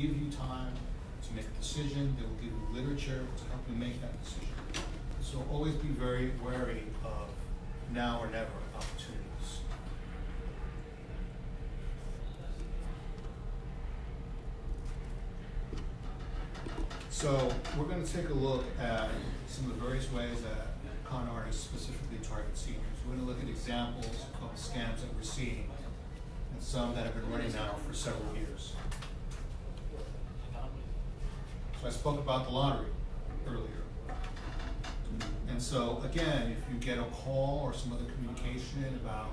give you time to make a decision, they will give you literature to help you make that decision. So always be very wary of now or never opportunities. So we're going to take a look at some of the various ways that con artists specifically target seniors. We're going to look at examples of scams that we're seeing and some that have been running now for several years. So I spoke about the lottery earlier. And so again, if you get a call or some other communication about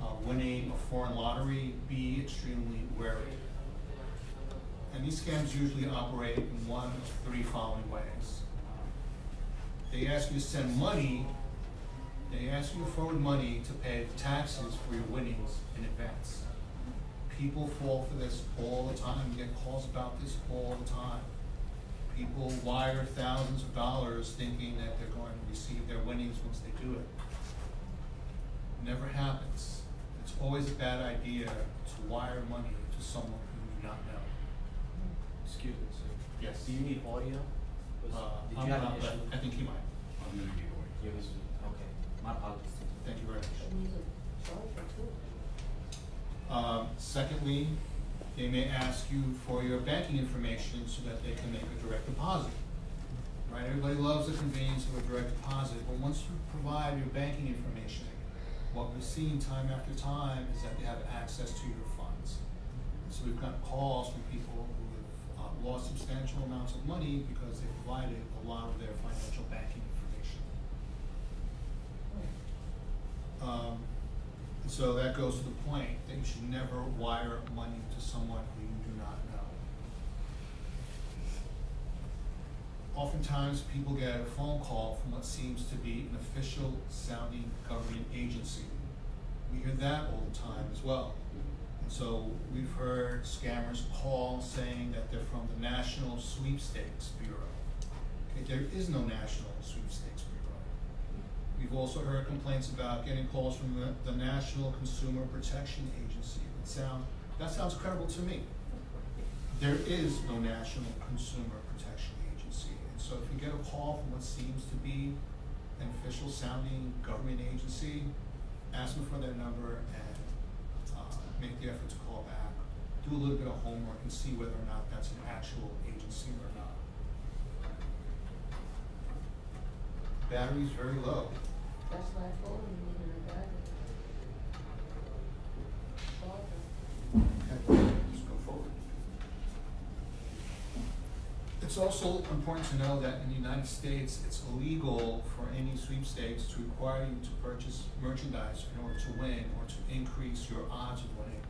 uh, winning a foreign lottery, be extremely wary. And these scams usually operate in one of three following ways. They ask you to send money, they ask you to forward money to pay taxes for your winnings in advance. People fall for this all the time, you get calls about this all the time. People wire thousands of dollars thinking that they're going to receive their winnings once they do it. Never happens. It's always a bad idea to wire money to someone who you do not know. Excuse me, sir. Yes. Do you need audio? Was- Uh, Did I'm you have not, an issue? I think he might. I'm gonna get away. You was, okay, my apologies. Thank you very much. Music, charger too. Um, secondly, they may ask you for your banking information so that they can make a direct deposit. Right, everybody loves the convenience of a direct deposit, but once you provide your banking information, what we're seeing time after time is that they have access to your funds. So we've got calls from people who have uh, lost substantial amounts of money because they provided a lot of their financial banking information. Um, so that goes to the point that you should never wire money to someone who you do not know. Oftentimes, people get a phone call from what seems to be an official sounding government agency. We hear that all the time as well. And so we've heard scammers call saying that they're from the National Sweepstakes Bureau. Okay, there is no National Sweepstakes Bureau. We've also heard complaints about getting calls from the, the National Consumer Protection Agency. It sound, that sounds credible to me. There is no National Consumer Protection Agency. And so if you get a call from what seems to be an official sounding government agency, ask them for their number and uh, make the effort to call back. Do a little bit of homework and see whether or not that's an actual agency or not. Battery's very low. It's also important to know that in the United States, it's illegal for any sweepstakes to require you to purchase merchandise in order to win or to increase your odds of winning.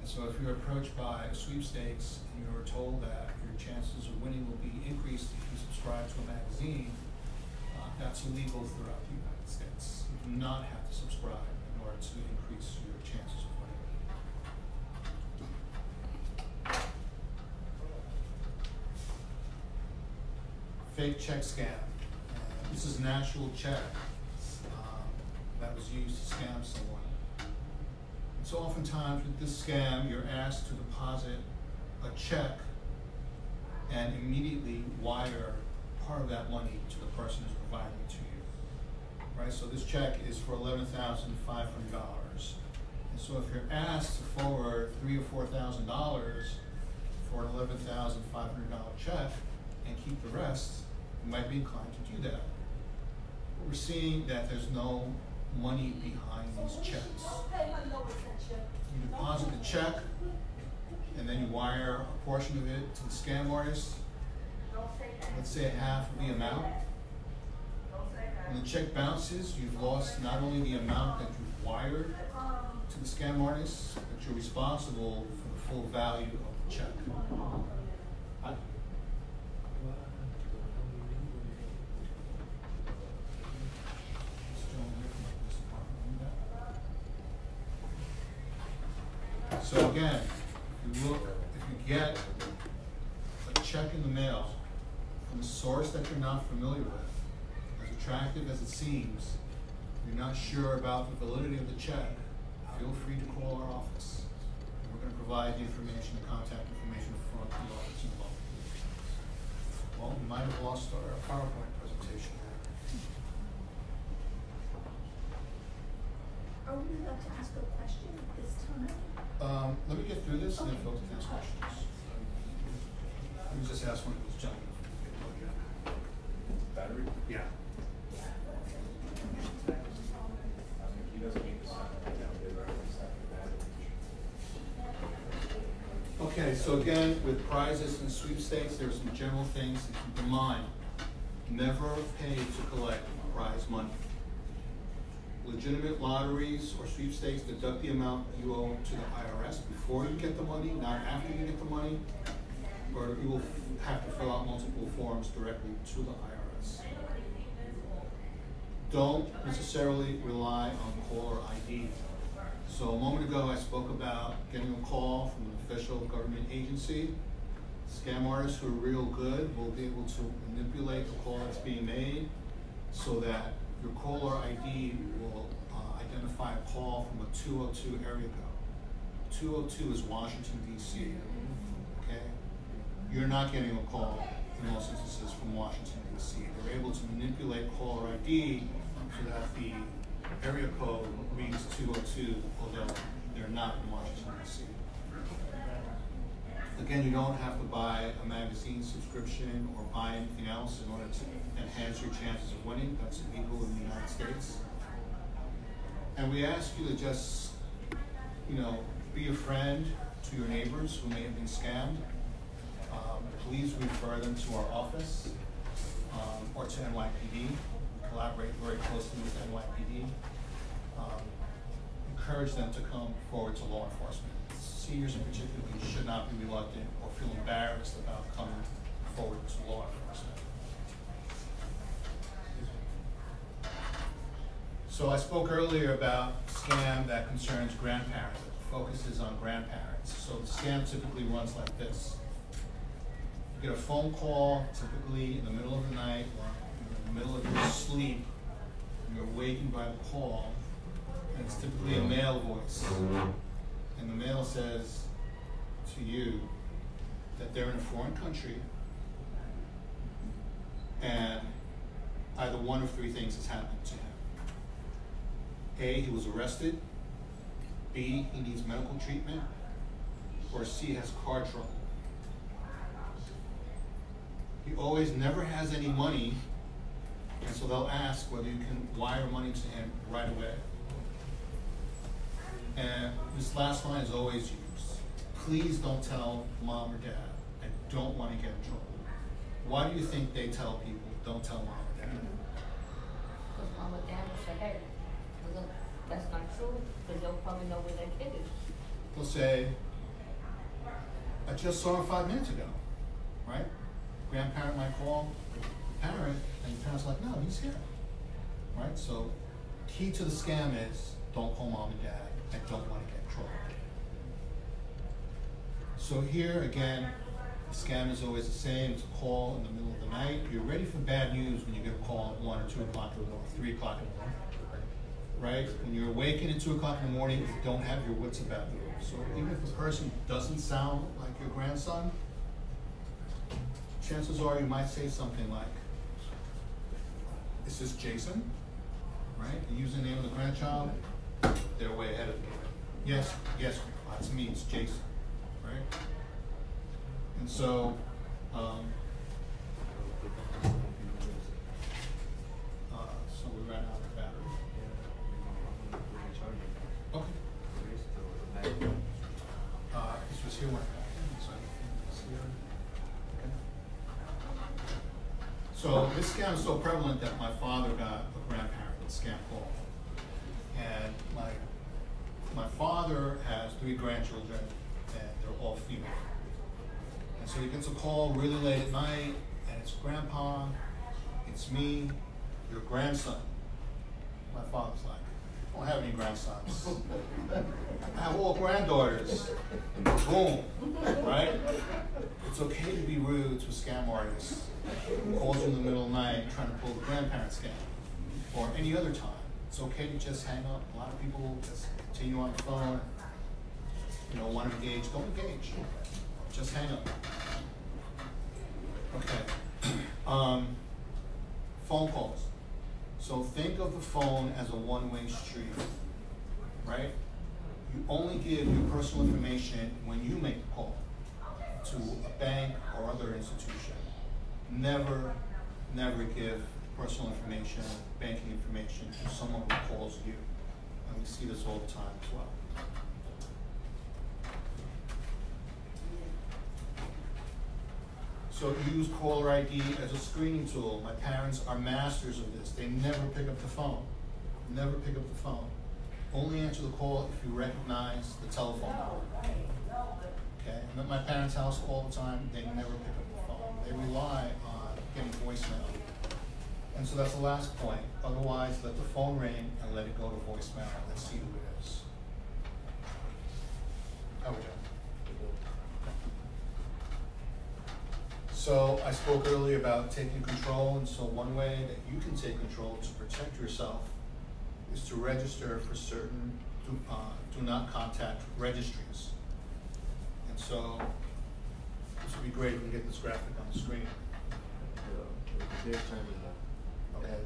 And so if you're approached by sweepstakes and you're told that your chances of winning will be increased if you subscribe to a magazine, that's illegal throughout the United States. You do not have to subscribe in order to increase your chances of winning. fake check scam. Uh, This is an actual check um, that was used to scam someone. And so oftentimes with this scam, you're asked to deposit a check and immediately wire part of that money to the person who's providing it to you. Right, so this check is for eleven thousand five hundred dollars. And so if you're asked to forward three or four thousand dollars for an eleven thousand five hundred dollar check and keep the rest, you might be inclined to do that. But we're seeing that there's no money behind these checks. You deposit the check, and then you wire a portion of it to the scam artist, let's say half of the amount. When the check bounces, you've lost not only the amount that you've wired to the scam artist, but you're responsible for the full value of the check. I- effective as it seems, you're not sure about the validity of the check, feel free to call our office. And we're going to provide the information, the contact information for the office involved. Well, we might have lost our PowerPoint presentation. Are we allowed to ask a question at this time? Um, let me get through this okay. and then folks can ask questions. Let me just ask one of those gentlemen. Battery? Yeah. Okay, so again, with prizes and sweepstakes, there are some general things to keep in mind. Never pay to collect prize money. Legitimate lotteries or sweepstakes deduct the amount you owe to the IRS before you get the money, not after you get the money. Or you will have to fill out multiple forms directly to the IRS. Don't necessarily rely on caller ID. So a moment ago, I spoke about getting a call from an official government agency. Scam artists who are real good will be able to manipulate the call that's being made so that your caller ID will uh, identify a call from a 202 area code. 202 is Washington DC, okay? You're not getting a call in most instances from Washington DC. They're able to manipulate caller ID so that the area code reads 202, they're not in Washington DC. Again, you don't have to buy a magazine subscription or buy anything else in order to enhance your chances of winning. That's illegal in the United States. And we ask you to just, you know, be a friend to your neighbors who may have been scammed. Um, please refer them to our office um, or to NYPD. We collaborate very closely with NYPD. Encourage them to come forward to law enforcement. Seniors in particular should not be reluctant or feel embarrassed about coming forward to law enforcement. So I spoke earlier about scam that concerns grandparents, that focuses on grandparents. So the scam typically runs like this. You get a phone call typically in the middle of the night or in the middle of your sleep. You're awakened by the call, and it's typically a male voice. And the male says to you that they're in a foreign country and either one of three things has happened to him. A, he was arrested. B, he needs medical treatment. Or C, has car trouble. He always never has any money, and so they'll ask whether you can wire money to him right away. And this last line is always used. Please don't tell mom or dad. I don't want to get in trouble. Why do you think they tell people, don't tell mom or dad? Cause mom and dad will say, hey, that's not true, cause they'll probably know where their kid is. They'll say, I just saw him five minutes ago, right? Grandparent might call the parent, and the parent's like, no, he's here, right? So, key to the scam is don't call mom and dad. I don't want to get in. So here again, the scam is always the same. It's a call in the middle of the night. You're ready for bad news when you get a call at one or two o'clock in the morning, three o'clock in the morning right? When you're awakened at two o'clock in the morning, you don't have your wits about you. So even if the person doesn't sound like your grandson, chances are you might say something like, "Is this Jason?" Right? You use the name of the grandchild. They're way ahead of you. Yes, yes, that's me. It's Jason, right? And so, um, uh, so we ran out of battery. Okay. Uh, this was here when so I think it's here. Okay. So this scam is so prevalent that my father got a grandparent with scam call. And my, my father has three grandchildren and they're all female. And so he gets a call really late at night and it's grandpa, it's me, your grandson. My father's like, I don't have any grandsons. I have all granddaughters. Boom, right? It's okay to be rude to a scam artist who calls you in the middle of the night trying to pull the grandparent scam, or any other time. It's okay to just hang up. A lot of people just continue on the phone, you know, want to engage. Don't engage. Just hang up. Okay. Um, phone calls. So think of the phone as a one-way street, right? You only give your personal information when you make the call to a bank or other institution. Never, never give personal information, banking information to someone who calls you. And we see this all the time as well. So use caller ID as a screening tool. My parents are masters of this. They never pick up the phone. Never pick up the phone. Only answer the call if you recognize the telephone number. Okay, I'm at my parents' house all the time. They never pick up the phone. They rely on getting voicemail. And so that's the last point. Otherwise, let the phone ring and let it go to voicemail. Let's see who it is. How would you? So I spoke earlier about taking control, and so one way that you can take control to protect yourself is to register for certain do, uh, do not contact registries. And so this would be great if we can get this graphic on the screen. Their turn is up. Okay.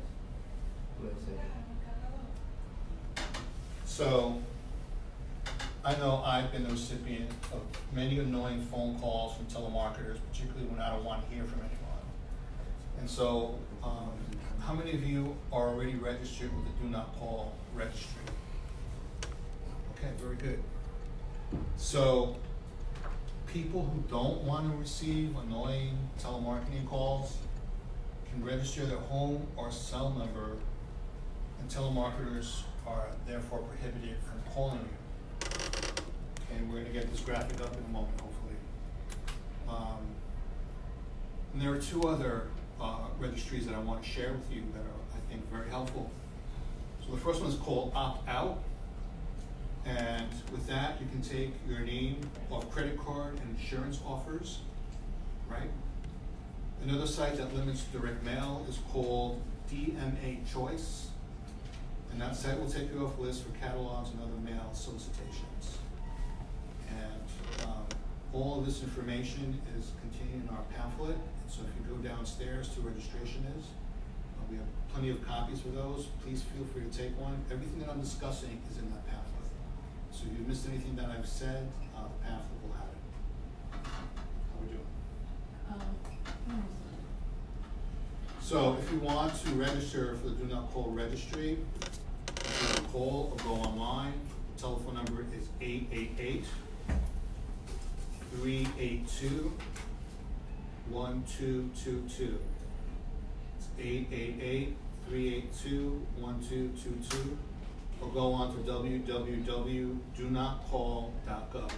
So I know I've been the recipient of many annoying phone calls from telemarketers, particularly when I don't want to hear from anyone. And so, um, how many of you are already registered with the Do Not Call registry? Okay, very good. So, people who don't want to receive annoying telemarketing calls can register their home or cell number, and telemarketers are therefore prohibited from calling you. And we're gonna get this graphic up in a moment, hopefully. Um, and there are two other uh, registries that I want to share with you that are, I think, very helpful. So the first one is called Opt Out. And with that, you can take your name off credit card and insurance offers, right? Another site that limits direct mail is called DMA Choice. And that site will take you off lists for catalogs and other mail solicitations. All of this information is contained in our pamphlet. So if you go downstairs to registration is, uh, we have plenty of copies for those. Please feel free to take one. Everything that I'm discussing is in that pamphlet. So if you missed anything that I've said, uh, the pamphlet will have it. How we doing? So if you want to register for the Do Not Call registry, you can call or go online. The telephone number is 888 382 1222. It's 888 382 1222. Or go on to www.donotcall.gov.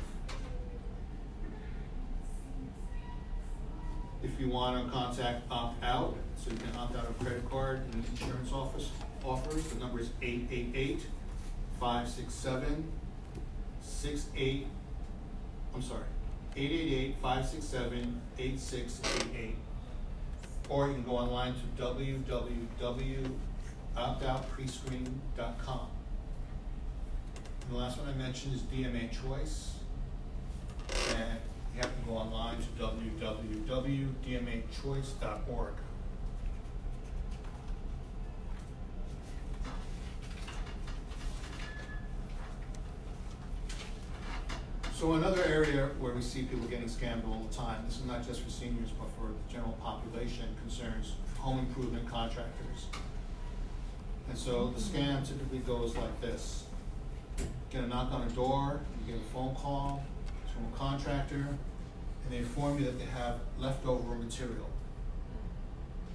If you want to contact opt out, so you can opt out of credit card and insurance office offers, the number is 888 567 68 I'm sorry, 888-567-8688. Or you can go online to www.optoutprescreen.com. And the last one I mentioned is DMA Choice. And you have to go online to www.dmachoice.org. So another area where we see people getting scammed all the time, this is not just for seniors, but for the general population, concerns home improvement contractors. And so the scam typically goes like this. You Get a knock on a door, you get a phone call from a contractor, and they inform you that they have leftover material,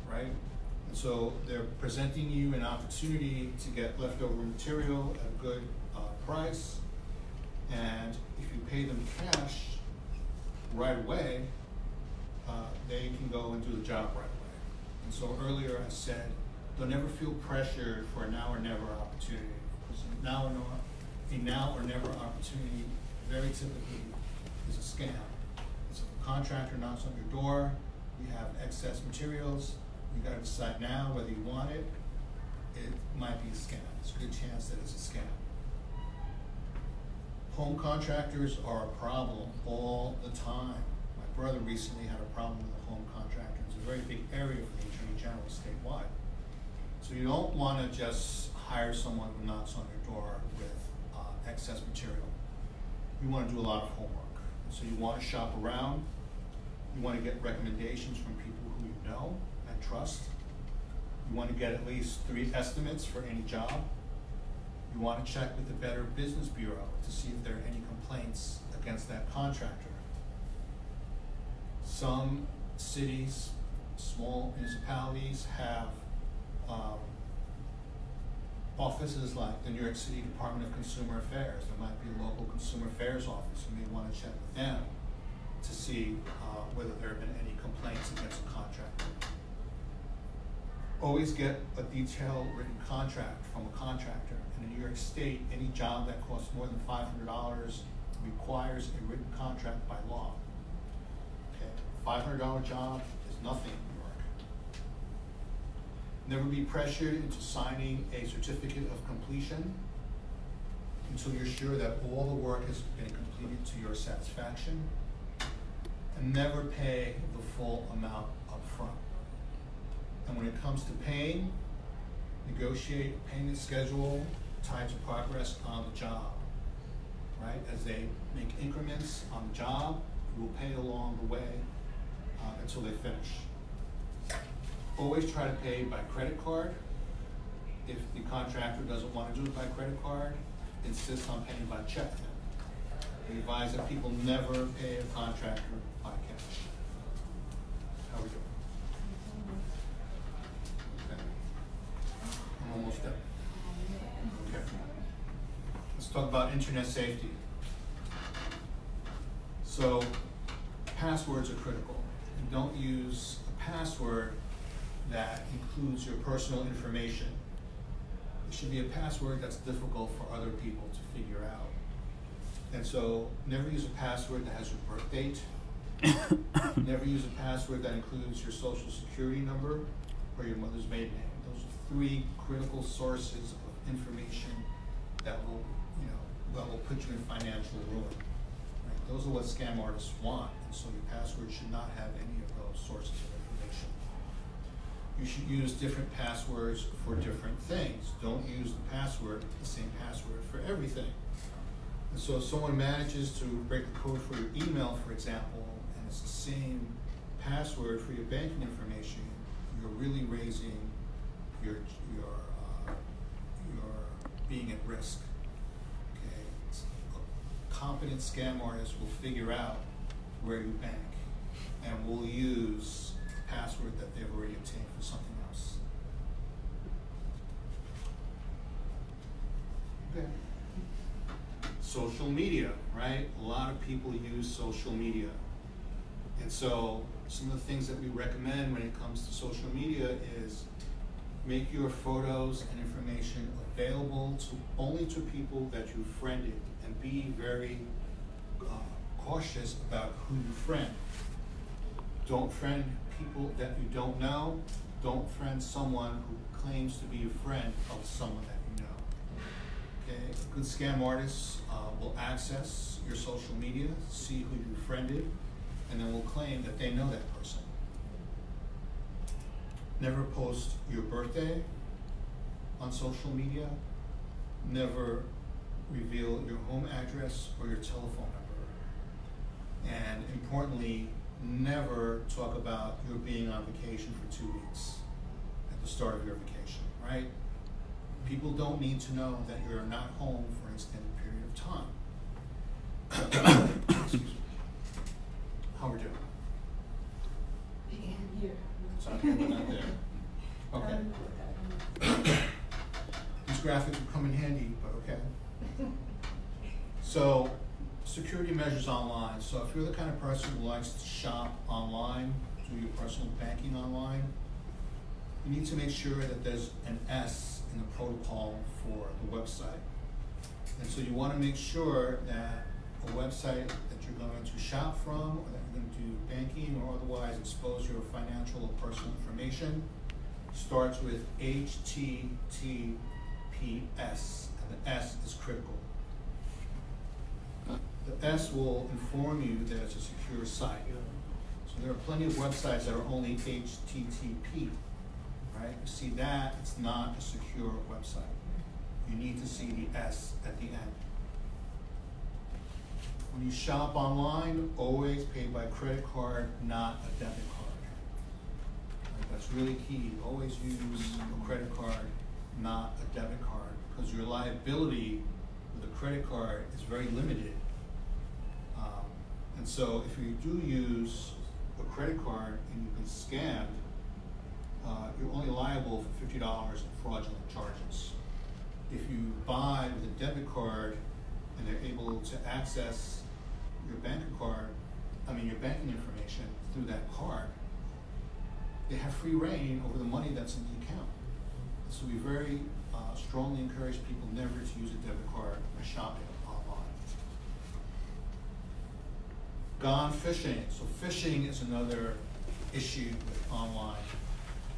right? And so they're presenting you an opportunity to get leftover material at a good uh, price. And if you pay them cash right away, uh, they can go and do the job right away. And so earlier I said, don't ever feel pressured for a now or never opportunity. Because now or a now or never opportunity very typically is a scam. If a contractor knocks on your door, you have excess materials, you gotta decide now whether you want it, it might be a scam. There's a good chance that it's a scam. Home contractors are a problem all the time. My brother recently had a problem with a home contractor. It's a very big area for the Attorney General statewide. So you don't wanna just hire someone who knocks on your door with, uh, excess material. You wanna do a lot of homework. So you wanna shop around, you wanna get recommendations from people who you know and trust. You wanna get at least three estimates for any job. You wanna check with the Better Business Bureau to see if there are any complaints against that contractor. Some cities, small municipalities have, um, offices like the New York City Department of Consumer Affairs. There might be a local consumer affairs office, you may wanna check with them to see, uh, whether there have been any complaints against a contractor. Always get a detailed written contract from a contractor. In New York State, any job that costs more than five hundred dollars requires a written contract by law. Okay, five hundred dollar job is nothing in New York. Never be pressured into signing a certificate of completion until you're sure that all the work has been completed to your satisfaction. And never pay the full amount. And when it comes to paying, negotiate a payment schedule tied to progress on the job. Right, as they make increments on the job, you will pay along the way, uh, until they finish. Always try to pay by credit card. If the contractor doesn't wanna do it by credit card, insist on paying by check. We advise that people never pay a contractor by cash. How we doing? Okay. I'm Okay. Let's talk about internet safety. So, passwords are critical. Don't use a password that includes your personal information. It should be a password that's difficult for other people to figure out. And so, never use a password that has your birth date. Never use a password that includes your social security number or your mother's maiden name. Three critical sources of information that will, you know, that will put you in financial ruin. Right? Those are what scam artists want, and so your password should not have any of those sources of information. You should use different passwords for different things. Don't use the password, the same password for everything. And so if someone manages to break the code for your email, for example, and it's the same password for your banking information, you're really raising your, your, uh, your being at risk. Okay? It's- Competent scam artists will figure out where you bank and will use a password that they've already obtained for something else. Okay. Social media, right? A lot of people use social media. And so some of the things that we recommend when it comes to social media is make your photos and information available to only to people that you friended and be very uh, cautious about who you friend. Don't friend people that you don't know. Don't friend someone who claims to be a friend of someone that you know. Okay, good scam artists uh, will access your social media, see who you friended, and then will claim that they know that person. Never post your birthday on social media. Never reveal your home address or your telephone number. And importantly, never talk about your being on vacation for two weeks at the start of your vacation, right? People don't need to know that you're not home for an extended period of time. How are we doing? Okay. These graphics will come in handy, but okay. So, security measures online. So if you're the kind of person who likes to shop online, do your personal banking online, you need to make sure that there's an S in the protocol for the website. And so you wanna make sure that a website that you're going to shop from, or gonna banking or otherwise expose your financial or personal information, starts with HTTPS, and the S is critical. The S will inform you that it's a secure site. So there are plenty of websites that are only HTTP, right? You see that, it's not a secure website. You need to see the S at the end. When you shop online, always pay by credit card, not a debit card. Right, That's really key, always use a credit card, not a debit card, because your liability with a credit card is very limited. Um, And so if you do use a credit card and you've been scammed, uh, you're only liable for fifty dollars in fraudulent charges. If you buy with a debit card and they're able to access your bank card, I mean, your banking information through that card, they have free rein over the money that's in the account. So we very uh, strongly encourage people never to use a debit card when shopping online. Gone fishing. So phishing is another issue with online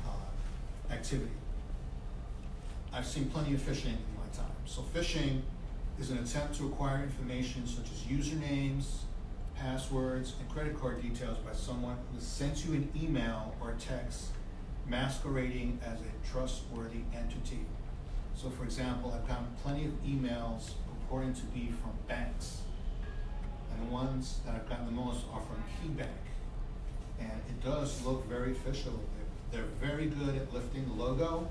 uh, activity. I've seen plenty of phishing in my time. So phishing is an attempt to acquire information such as usernames, passwords, and credit card details by someone who sent you an email or text masquerading as a trustworthy entity. So for example, I've gotten plenty of emails purporting to be from banks. And the ones that I've gotten the most are from KeyBank. And it does look very official. They're, they're very good at lifting the logo.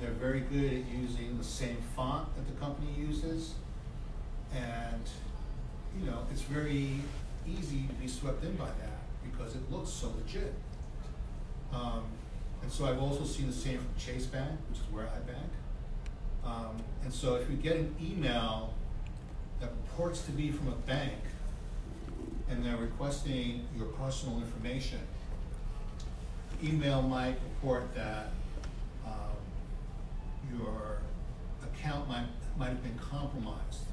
They're very good at using the same font that the company uses. And, you know, it's very easy to be swept in by that because it looks so legit. Um, and so I've also seen the same from Chase Bank, which is where I bank. Um, and so if you get an email that purports to be from a bank and they're requesting your personal information, the email might report that um, your account might, might have been compromised.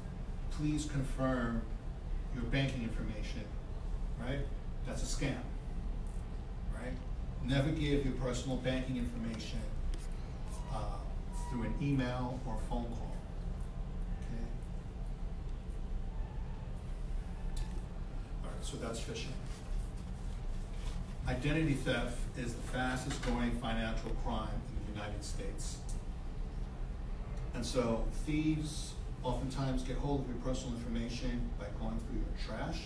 Please confirm your banking information, right? That's a scam, right? Never give your personal banking information uh, through an email or phone call, okay? All right, so that's phishing. Identity theft is the fastest growing financial crime in the United States. And so thieves oftentimes get hold of your personal information by going through your trash.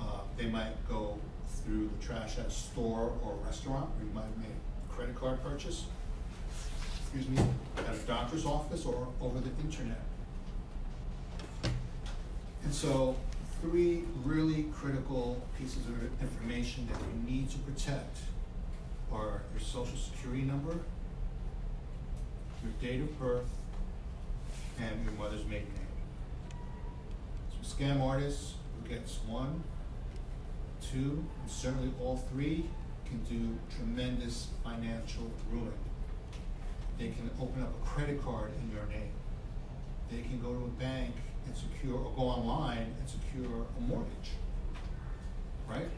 Uh, they might go through the trash at a store or a restaurant where you might have made a credit card purchase, excuse me, at a doctor's office or over the internet. And so, three really critical pieces of information that you need to protect are your social security number, your date of birth, and your mother's maiden name. So scam artists who gets one, two, and certainly all three can do tremendous financial ruin. They can open up a credit card in your name. They can go to a bank and secure, or go online and secure a mortgage, right?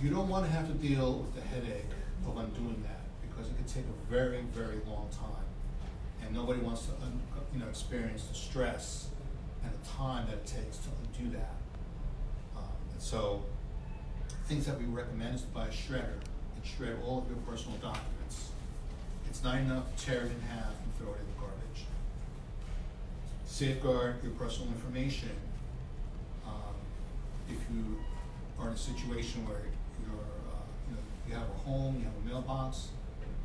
You don't wanna have to deal with the headache of undoing that, because it could take a very, very long time. Nobody wants to, un- you know, experience the stress and the time that it takes to undo that. Um, and so, things that we recommend is to buy a shredder and shred all of your personal documents. It's not enough to tear it in half and throw it in the garbage. Safeguard your personal information. Um, if you are in a situation where you're, uh, you know, you have a home, you have a mailbox,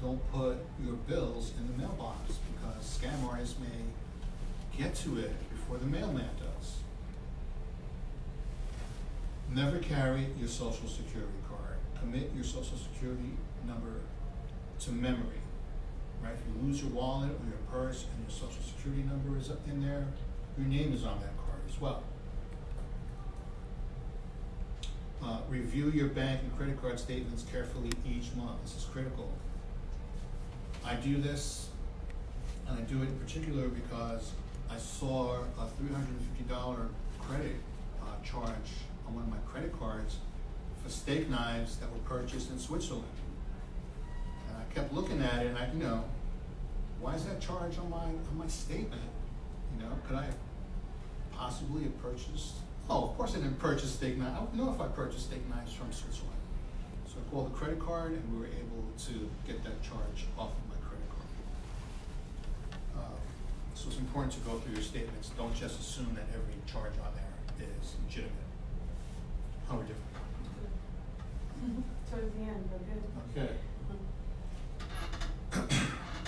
don't put your bills in the mailbox because scam artists may get to it before the mailman does. Never carry your social security card. Commit your social security number to memory. Right? If you lose your wallet or your purse and your social security number is in there, your name is on that card as well. Uh, review your bank and credit card statements carefully each month. This is critical. I do this, and I do it in particular because I saw a three hundred and fifty dollar credit uh, charge on one of my credit cards for steak knives that were purchased in Switzerland. And I kept looking at it, and I, you know, why is that charge on my on my statement? You know, could I possibly have purchased Oh, of course I didn't purchase steak knives. I don't know if I purchased steak knives from Switzerland. So I called the credit card and we were able to get that charge off of my credit card. Uh, So it's important to go through your statements. Don't just assume that every charge on there is legitimate. How are we doing? Towards the end, but good. Okay.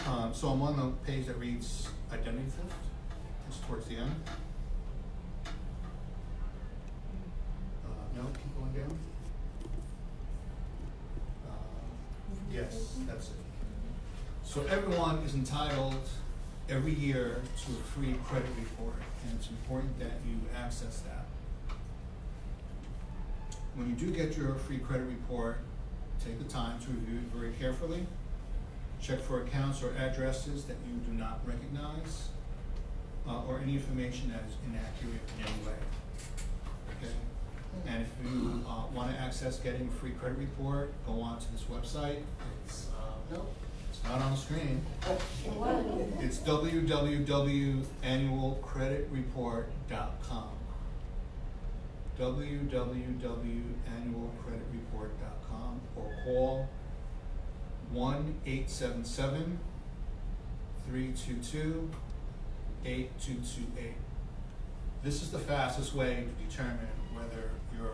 Um, so I'm on the page that reads identity theft. It's towards the end. Uh, no, keep going down. Uh, Yes, that's it. So everyone is entitled every year to a free credit report, and it's important that you access that. When you do get your free credit report, take the time to review it very carefully. Check for accounts or addresses that you do not recognize, uh, or any information that is inaccurate in any way. Okay? And if you, uh, wanna access getting a free credit report, go on to this website. It's, uh, no, it's not on the screen. It's www.annualcreditreport.com. www.annualcreditreport.com or call 1 877 322 8228. This is the fastest way to determine whether your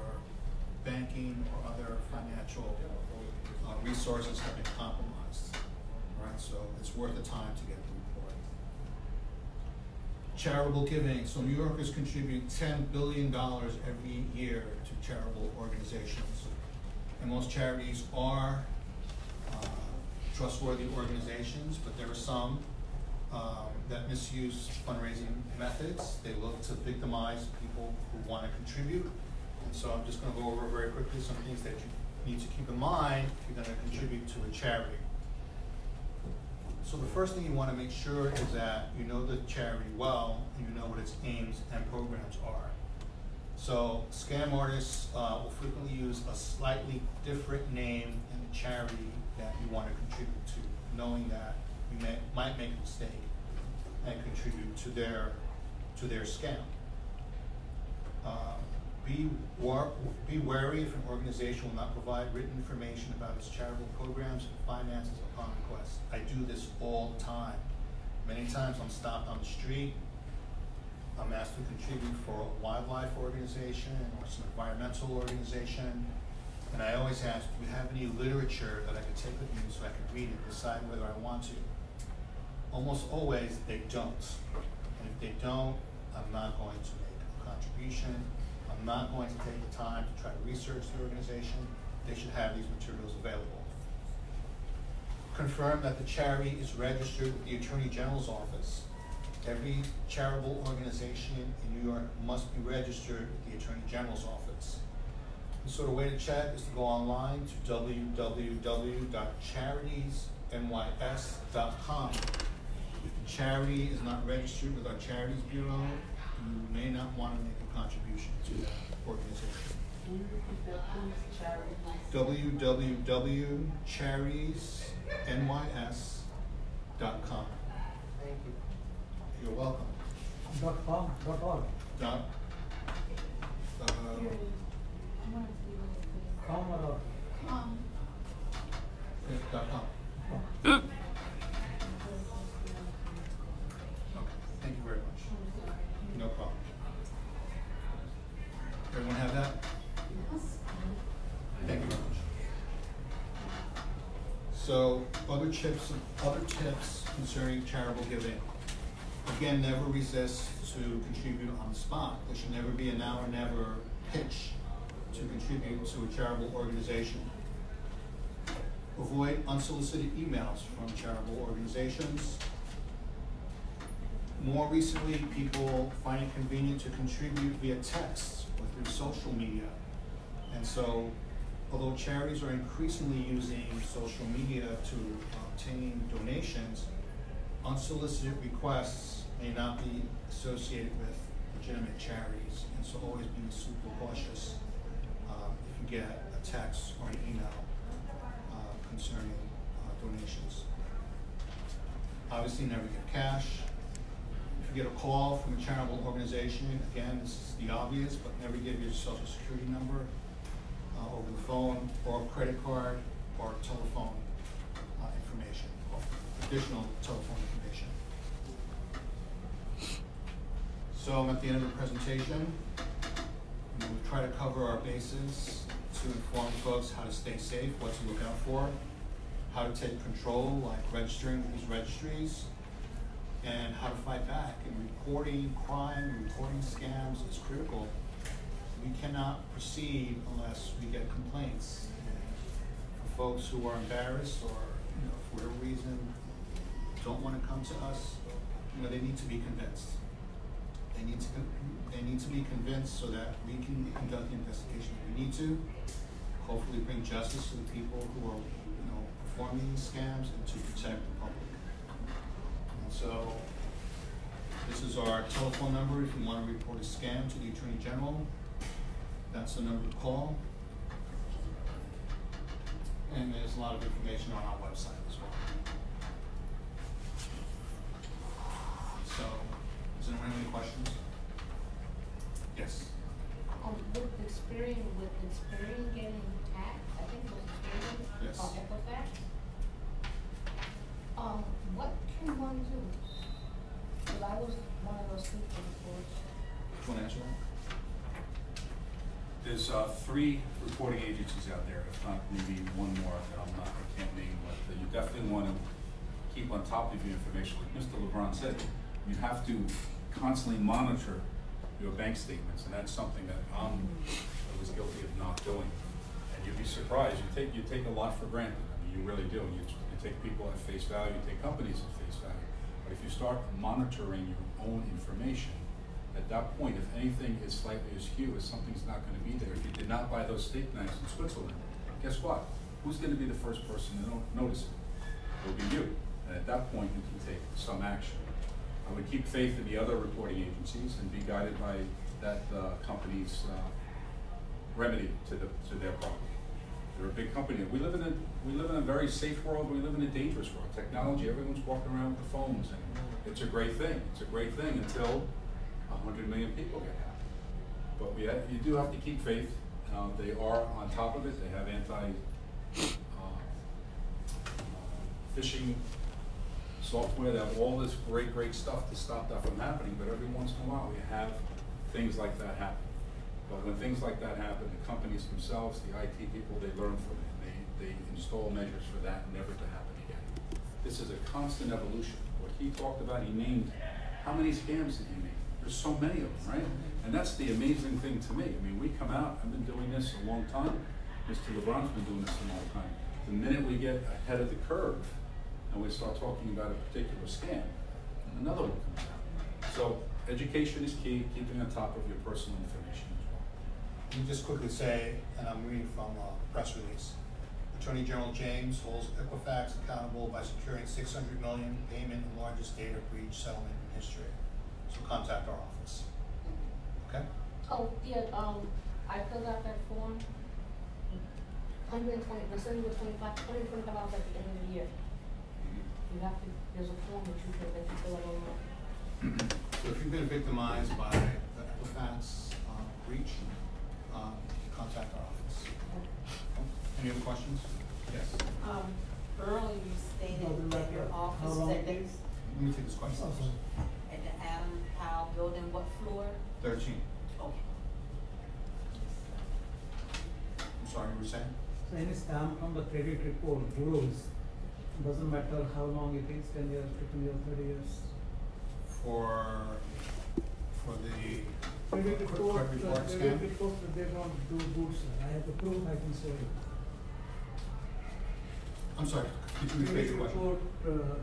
banking or other financial uh, resources have been compromised. So it's worth the time to get the report. Charitable giving, so New Yorkers contribute ten billion dollars every year to charitable organizations. And most charities are uh, trustworthy organizations, but there are some um, that misuse fundraising methods. They look to victimize people who want to contribute. And so I'm just going to go over very quickly some things that you need to keep in mind if you're going to contribute to a charity. So the first thing you want to make sure is that you know the charity well and you know what its aims and programs are. So scam artists uh, will frequently use a slightly different name in the charity that you want to contribute to, knowing that you may, might make a mistake and contribute to their to their scam. Uh, be, war, be wary if an organization will not provide written information about its charitable programs and finances upon request. I do this all the time. Many times I'm stopped on the street, I'm asked to contribute for a wildlife organization or some environmental organization. And I always ask, do you have any literature that I could take with me so I can read it, decide whether I want to? Almost always, they don't. And if they don't, I'm not going to make a contribution. I'm not going to take the time to try to research the organization. They should have these materials available. Confirm that the charity is registered with the Attorney General's office. Every charitable organization in New York must be registered with the Attorney General's office. And so the way to check is to go online to www.charitiesnys.com. If the charity is not registered with our Charities Bureau, you may not want to make a contribution to that organization. Can you repeat that, please, charity? www.charitiesnys.com. Thank you. You're welcome. Dot com, dot org, Dot, uh, com or org? Um, yeah, dot com. Okay, thank you very much. No problem. Everyone have that? Thank you very much. So, tips, other tips concerning charitable giving. Again, never resist to contribute on the spot. There should never be a now or never pitch to contribute to a charitable organization. Avoid unsolicited emails from charitable organizations. More recently, people find it convenient to contribute via text or through social media. And so, although charities are increasingly using social media to obtain donations, unsolicited requests may not be associated with legitimate charities. And so always be super cautious um, if you get a text or an email uh, concerning uh, donations. Obviously, never give cash. If you get a call from a charitable organization, again, this is the obvious, but never give your social security number uh, over the phone, or credit card, or telephone uh, information, or additional telephone information. So I'm at the end of the presentation. We will try to cover our bases to inform folks how to stay safe, what to look out for, how to take control, like registering with these registries, and how to fight back. And reporting crime, reporting scams is critical. We cannot proceed unless we get complaints. For folks who are embarrassed or, you know, for whatever reason, don't wanna come to us, you know, they need to be convinced. They need to, they need to be convinced so that we can conduct the investigation we need to. Hopefully bring justice to the people who are, you know, performing these scams and to protect the public. And so, this is our telephone number if you wanna report a scam to the Attorney General. That's the number to call. And there's a lot of information on our website as well. So, does anyone have any questions? Yes. Um, with Experian, with Experian getting hacked, I think it was Experian, Yes. or Equifax. Um, what can one do? Cause I was one of those people before. Do you wanna answer that? There's uh, three reporting agencies out there, if not maybe one more that I'm not, I can't name, but you definitely want to keep on top of your information. Like Mr. LeBron said, you have to constantly monitor your bank statements, and that's something that I'm, I was guilty of not doing. And you'd be surprised, you take, you take a lot for granted, I mean, you really do. You, you take people at face value, you take companies at face value. But if you start monitoring your own information, at that point, if anything is slightly askew, if something's not gonna be there, if you did not buy those steak knives in Switzerland, guess what? Who's gonna be the first person to notice it? It'll be you, and at that point, you can take some action. I would keep faith in the other reporting agencies and be guided by that, uh, company's, uh, remedy to the, to their problem. They're a big company, we live in a, we live in a very safe world, we live in a dangerous world, technology, everyone's walking around with the phones, and it's a great thing, it's a great thing until a hundred million people get hacked. But we, ha- you do have to keep faith, uh, they are on top of it, they have anti, uh, phishing software, they have all this great, great stuff to stop that from happening, but every once in a while, we have things like that happen. But when things like that happen, the companies themselves, the IT people, they learn from it, they, they install measures for that never to happen again. This is a constant evolution, what he talked about, he named, how many scams did he? There's so many of them, right? And that's the amazing thing to me, I mean, we come out, I've been doing this a long time, Mr. LeBron's been doing this a long time. The minute we get ahead of the curve, and we start talking about a particular scam, another one comes out. So, education is key, keeping on top of your personal information as well. Let me just quickly say, and I'm reading from a press release. Attorney General James holds Equifax accountable by securing six hundred million payment and largest data breach settlement in history. So contact our office. Okay? Oh, yeah, um, I filled out that form. Hundred and twenty, the sending was twenty-five, hundred and twenty-five dollars at the end of the year. You have to, there's a form that you fill, that you fill out online. So if you've been victimized by the Equifax uh, breach, uh, contact our office. Okay? Any other questions? Yes. Um, earlier you stated Doesn't that your office how is long at it the, is. Let me take this question Oh, first. at the Adam Powell building, what floor? Thirteen. Okay. I'm sorry, you were saying? So any stamp from the credit report bureaus, doesn't matter how long it is, ten years, fifteen years, thirty years. For, for the Credit credit report, uh, report credit scam? report, they don't do good, sir. I have the proof, I can show you. I'm sorry, could you repeat Credit your question? report, uh,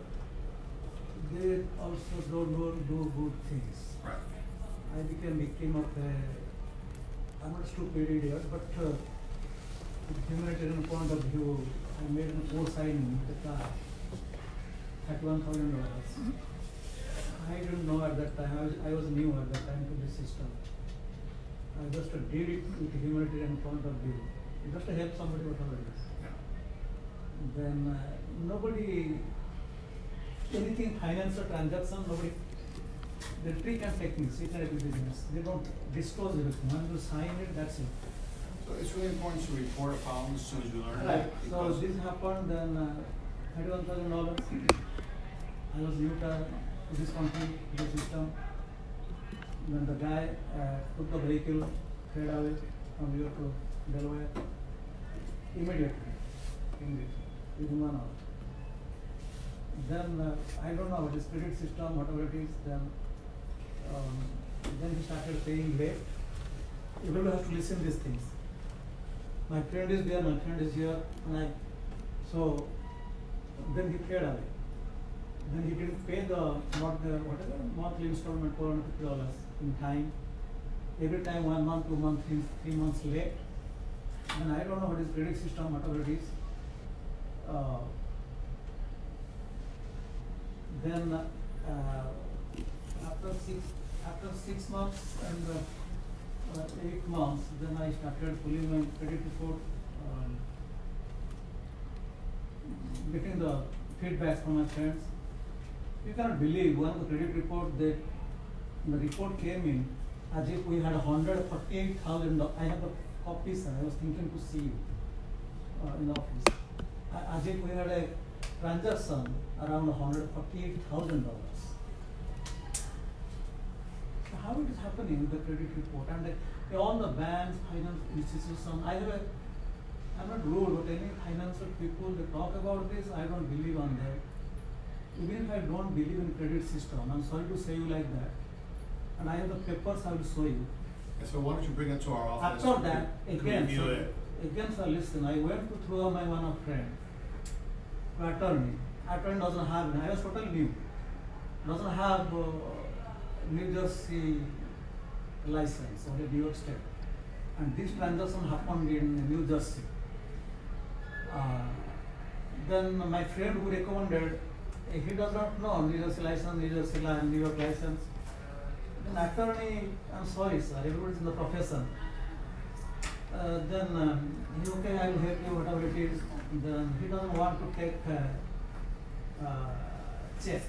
they also don't, don't do good things. Right. I became victim of a, I'm not stupid idiot, but uh, humanitarian point of view, I made an co-sign with the car at one thousand dollars. I didn't know at that time, I was, I was new at that time to the system. I just did it with humanitarian point of view, just to help somebody whatever it is. Then uh, nobody, anything financial transaction, nobody the trick and techniques, secret business, they don't disclose everything, when you sign it, that's it. So it's really important to report a problem as soon as you learn Right, it. so because- this happened, then uh, thirty-one thousand dollars. I was new to this company, the system. Then the guy uh, took the vehicle, head away from here to Delaware. Immediately, in within one hour. Then uh, I don't know, this credit system, whatever it is, then um, then he started paying late. Everybody has to listen to these things my friend is there, my friend is here, and I, so then he paid away. Then he didn't pay the, not the, whatever, monthly installment, four hundred fifty dollars in time. Every time, one month, two months, three, three months late. And I don't know what his credit system, whatever it is. Uh, then, uh, after six, after six months and uh, uh, eight months, then I started pulling my credit report, um, getting the feedback from my friends. You cannot believe one of the credit report that the report came in as if we had hundred forty-eight thousand, I have the copies, I was thinking to see you uh, in the office. As if we had a transaction around hundred forty-eight thousand dollars. So how it is happening with the credit report and uh, all the banks, finance institutions, I have a, I'm not rude, but any financial people, they talk about this, I don't believe on that. Even if I don't believe in credit system, I'm sorry to say you like that. And I have the papers, I will show you. And so why don't you bring it to our office? After that, again, it. again, sir, listen, I went to through my one of friend, to attorney, attorney doesn't have, totally new, doesn't have uh, New Jersey license or a New York state. And this transaction happened in New Jersey. Uh, then my friend who recommended, eh, he does not know New Jersey license, New Jersey li- New York license. Then attorney, I'm sorry sir, everybody's in the profession. Uh, then um, okay, I will help you whatever it is. Then he doesn't want to take uh, uh, check.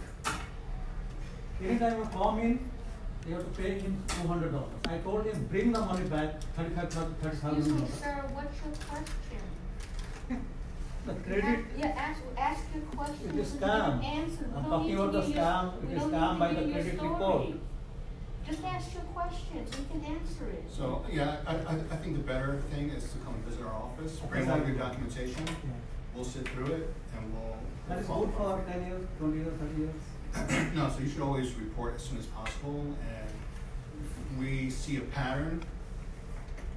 Anytime you come in, you have to pay him two hundred dollars. I told him bring the money back, thirty-five thousand, thirty thousand Excuse me, dollars. sir, what's your question? The credit, Yeah, ask, ask your question. It is scam. I'm talking about the scam. It we scam by the credit report. Just ask your questions, we can answer it. So, yeah, I, I, I think the better thing is to come visit our office, bring all your documentation, yeah. we'll sit through it and we'll. That is we'll good for ten years, twenty years, thirty years. No, so you should always report as soon as possible, and we see a pattern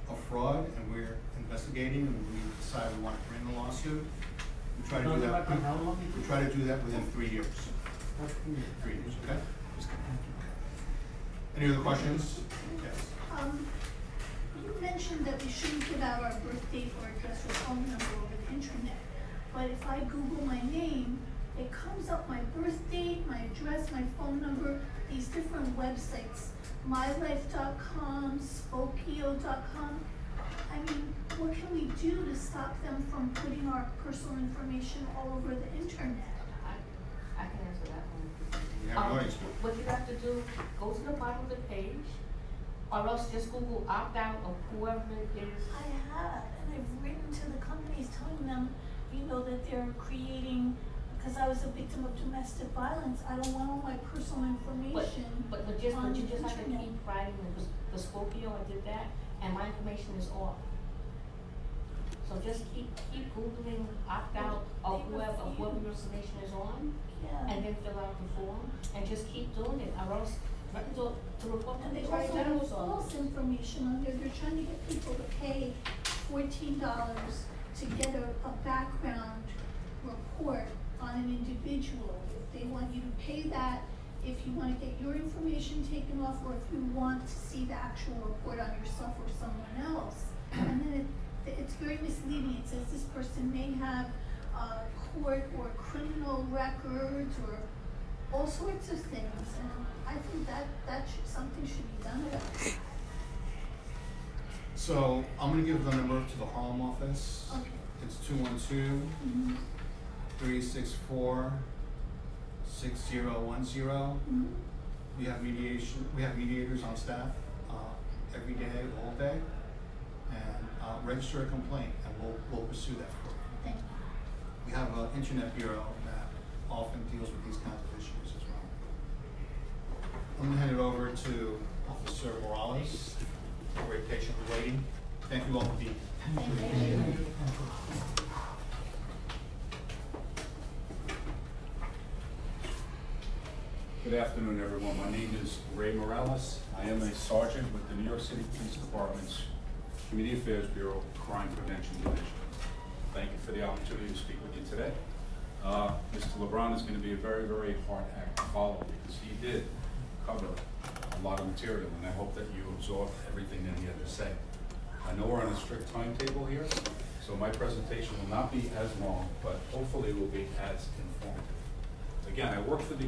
of fraud and we're investigating and we decide we want to bring a lawsuit, we try to do that. matter how long it We try to do that within three years, three years, okay? Thank you. Any other questions? Yes. Um, you mentioned that we shouldn't give out our birth date or address or phone number over the internet. But if I Google my name, it comes up my birth date, my address, my phone number, these different websites, mylife.com, spokeo.com. I mean, what can we do to stop them from putting our personal information all over the internet? I, I can answer that one. Have an Um, audience. What you have to do, go to the bottom of the page, or else just Google opt out of whoever it is. I have, and I've written to the companies telling them, you know, that they're creating, because I was a victim of domestic violence, I don't want all my personal information but, but just, on but you the just have to keep writing, because the Scorpio, I did that, and my information is off. So just keep, keep Googling opt out of They whoever, of whoever your information is on, Yeah. and then fill out the form, and just keep doing it, or else, go to report to And the they Attorney also have General's false office. information on there, they're trying to get people to pay fourteen dollars to get a, a background report on an individual. If they want you to pay that, if you wanna get your information taken off, or if you want to see the actual report on yourself or someone else. And then it, it's very misleading, it says this person may have, uh, court or criminal records or all sorts of things, and I think that, that should, something should be done about it. So I'm gonna give the number to the Harlem office. Okay. It's two one two, Mhm. three six four, six zero one zero. Mhm. we have mediation, we have mediators on staff, uh, every day, all day. And, uh, register a complaint and we'll, we'll pursue that for you. Thank you. We have an internet bureau that often deals with these kinds of issues as well. I'm gonna hand it over to Officer Morales, very patiently waiting. Thank you all for being here. Good afternoon, everyone. My name is Ray Morales. I am a sergeant with the New York City Police Department's Community Affairs Bureau Crime Prevention Division. Thank you for the opportunity to speak with you today. Uh, Mr. LeBron is going to be a very, very hard act to follow because he did cover a lot of material, and I hope that you absorb everything that he had to say. I know we're on a strict timetable here, so my presentation will not be as long, but hopefully it will be as informative. Again, I work for the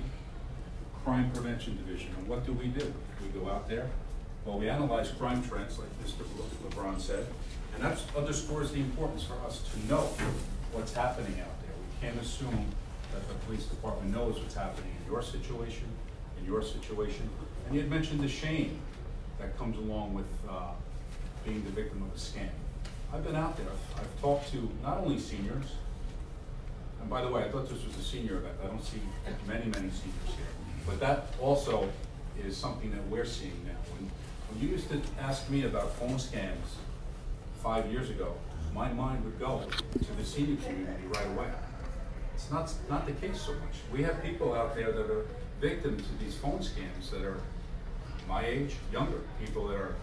Crime Prevention Division, and what do we do? We go out there, well, we analyze crime trends, like Mr. Le- LeBron said, and that underscores the importance for us to know what's happening out there. We can't assume that the police department knows what's happening in your situation, in your situation. And you had mentioned the shame that comes along with uh, being the victim of a scam. I've been out there, I've- I've talked to not only seniors, and by the way, I thought this was a senior event, I don't see many, many seniors here. But that also is something that we're seeing now. When, when you used to ask me about phone scams five years ago, my mind would go to the senior community right away. It's not, not the case so much. We have people out there that are victims of these phone scams that are my age, younger, people that are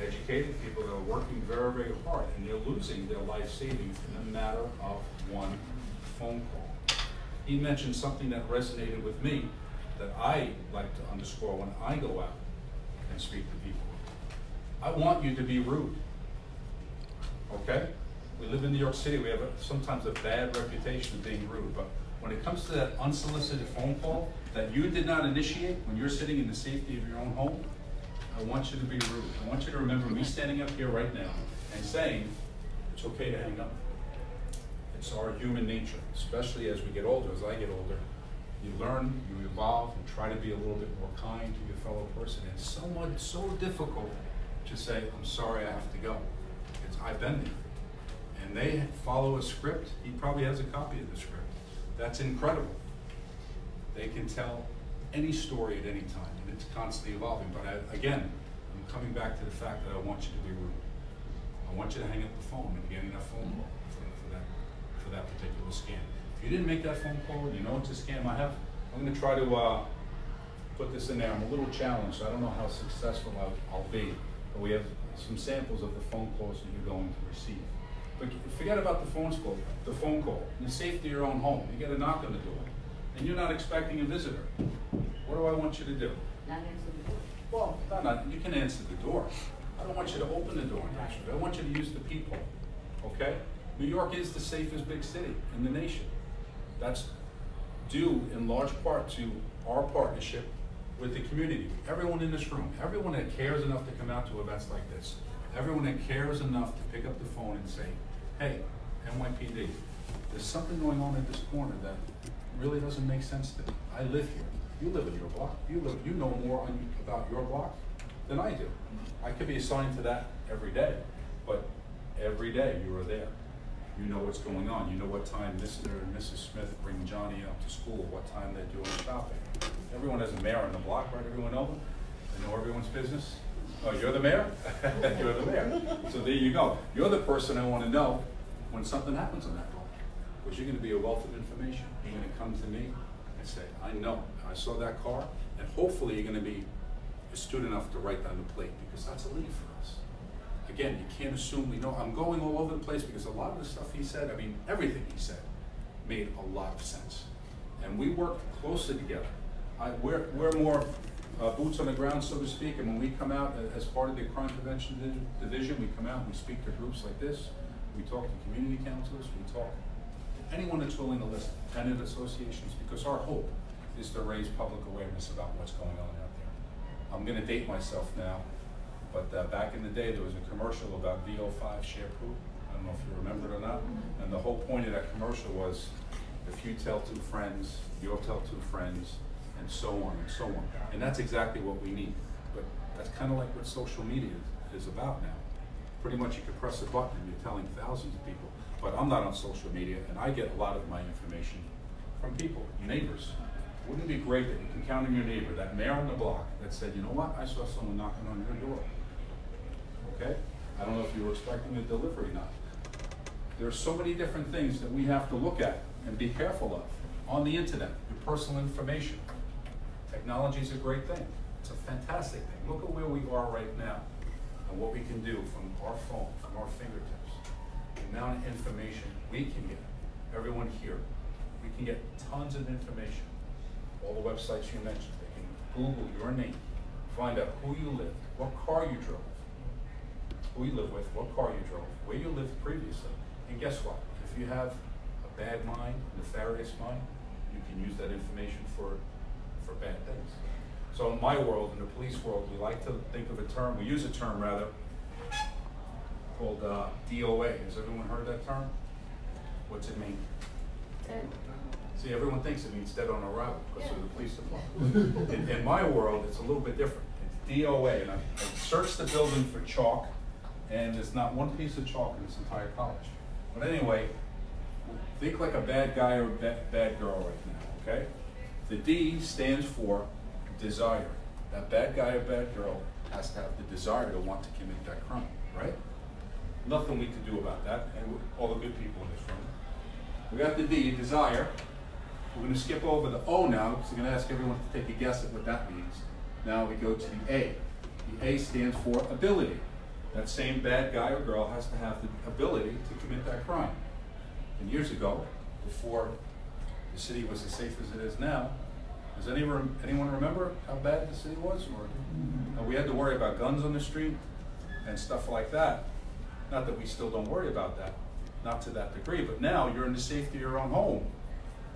educated, people that are working very, very hard, and they're losing their life savings in a matter of one phone call. He mentioned something that resonated with me that I like to underscore when I go out and speak to people. I want you to be rude. Okay? We live in New York City, we have a, sometimes a bad reputation of being rude, but when it comes to that unsolicited phone call that you did not initiate when you're sitting in the safety of your own home, I want you to be rude. I want you to remember me standing up here right now and saying, it's okay to hang up. It's our human nature, especially as we get older, as I get older. You learn, you evolve, and try to be a little bit more kind to your fellow person. It's so much, so difficult to say, I'm sorry, I have to go. I've been there. And they follow a script, he probably has a copy of the script. That's incredible. They can tell any story at any time, and it's constantly evolving. But I, again, I'm coming back to the fact that I want you to be rude. I want you to hang up the phone and getting that phone call for, for that, for that particular scam. If you didn't make that phone call, you know it's a scam. I have, I'm gonna try to, uh, put this in there. I'm a little challenged. I don't know how successful I'll, I'll be. But we have some samples of the phone calls that you're going to receive. But forget about the phone call, the phone call, in the safety of your own home. You get a knock on the door, and you're not expecting a visitor. What do I want you to do? Not answer the door. Well, no, no, you can answer the door. I don't want you to open the door and answer it. I want you to use the people, okay? New York is the safest big city in the nation. That's due in large part to our partnership with the community. Everyone in this room, everyone that cares enough to come out to events like this, everyone that cares enough to pick up the phone and say, hey, NYPD, there's something going on at this corner that really doesn't make sense to me. I live here. You live in your block. You live, you know more on, about your block than I do. I could be assigned to that every day, but every day you are there. You know what's going on. You know what time Mr. and Mrs. Smith bring Johnny up to school, what time they're doing shopping. Everyone has a mayor on the block, right? Everyone know them? They know everyone's business? Oh, you're the mayor? You're the mayor. So there you go. You're the person I want to know when something happens on that block. Because you're gonna be a wealth of information. You're gonna come to me and say, I know, I saw that car, and hopefully you're gonna be astute enough to write down the plate, because that's a lead for us. Again, you can't assume we know, I'm going all over the place, because a lot of the stuff he said, I mean, everything he said made a lot of sense. And we work closely together. I, we're, we're more uh, boots on the ground, so to speak, and when we come out a- as part of the crime prevention Divi- division, we come out and we speak to groups like this, we talk to community councilors, we talk to anyone that's willing to listen, tenant associations, because our hope is to raise public awareness about what's going on out there. I'm gonna date myself now, but uh, back in the day, there was a commercial about VO5 shampoo. I don't know if you remember it or not. And the whole point of that commercial was, if you tell two friends, you'll tell two friends, and so on and so on. And that's exactly what we need. But that's kind of like what social media is, about now. Pretty much you can press a button and you're telling thousands of people. But I'm not on social media and I get a lot of my information from people, neighbors. Wouldn't it be great that you can count on your neighbor, that mayor on the block, that said, you know what, I saw someone knocking on your door. Okay? I don't know if you were expecting a delivery or not. There are so many different things that we have to look at and be careful of on the internet, your personal information. Technology is a great thing. It's a fantastic thing. Look at where we are right now and what we can do from our phone, from our fingertips. The amount of information we can get, everyone here, we can get tons of information. All the websites you mentioned, they can Google your name, find out who you lived, what car you drove, who you live with, what car you drove, where you lived previously. And guess what? If you have a bad mind, nefarious mind, you can use that information for, for bad things. So in my world, in the police world, we like to think of a term, we use a term rather, called uh, DOA. Has everyone heard that term? What's it mean? Dead. See, everyone thinks it means dead on arrival because of the police department. In, in my world, it's a little bit different. It's DOA, and I, I searched the building for chalk, and there's not one piece of chalk in this entire college. But anyway, think like a bad guy or a bad, bad girl right now, okay? The D stands for desire. That bad guy or bad girl has to have the desire to want to commit that crime, right? Nothing we can do about that, and all the good people in this room. We got the D, desire. We're going to skip over the O now, because we're going to ask everyone to take a guess at what that means. Now we go to the A. The A stands for ability. That same bad guy or girl has to have the ability to commit that crime. And years ago, before the city was as safe as it is now, does anyone, anyone remember how bad the city was? Or uh, we had to worry about guns on the street and stuff like that. Not that we still don't worry about that, not to that degree, but now you're in the safety of your own home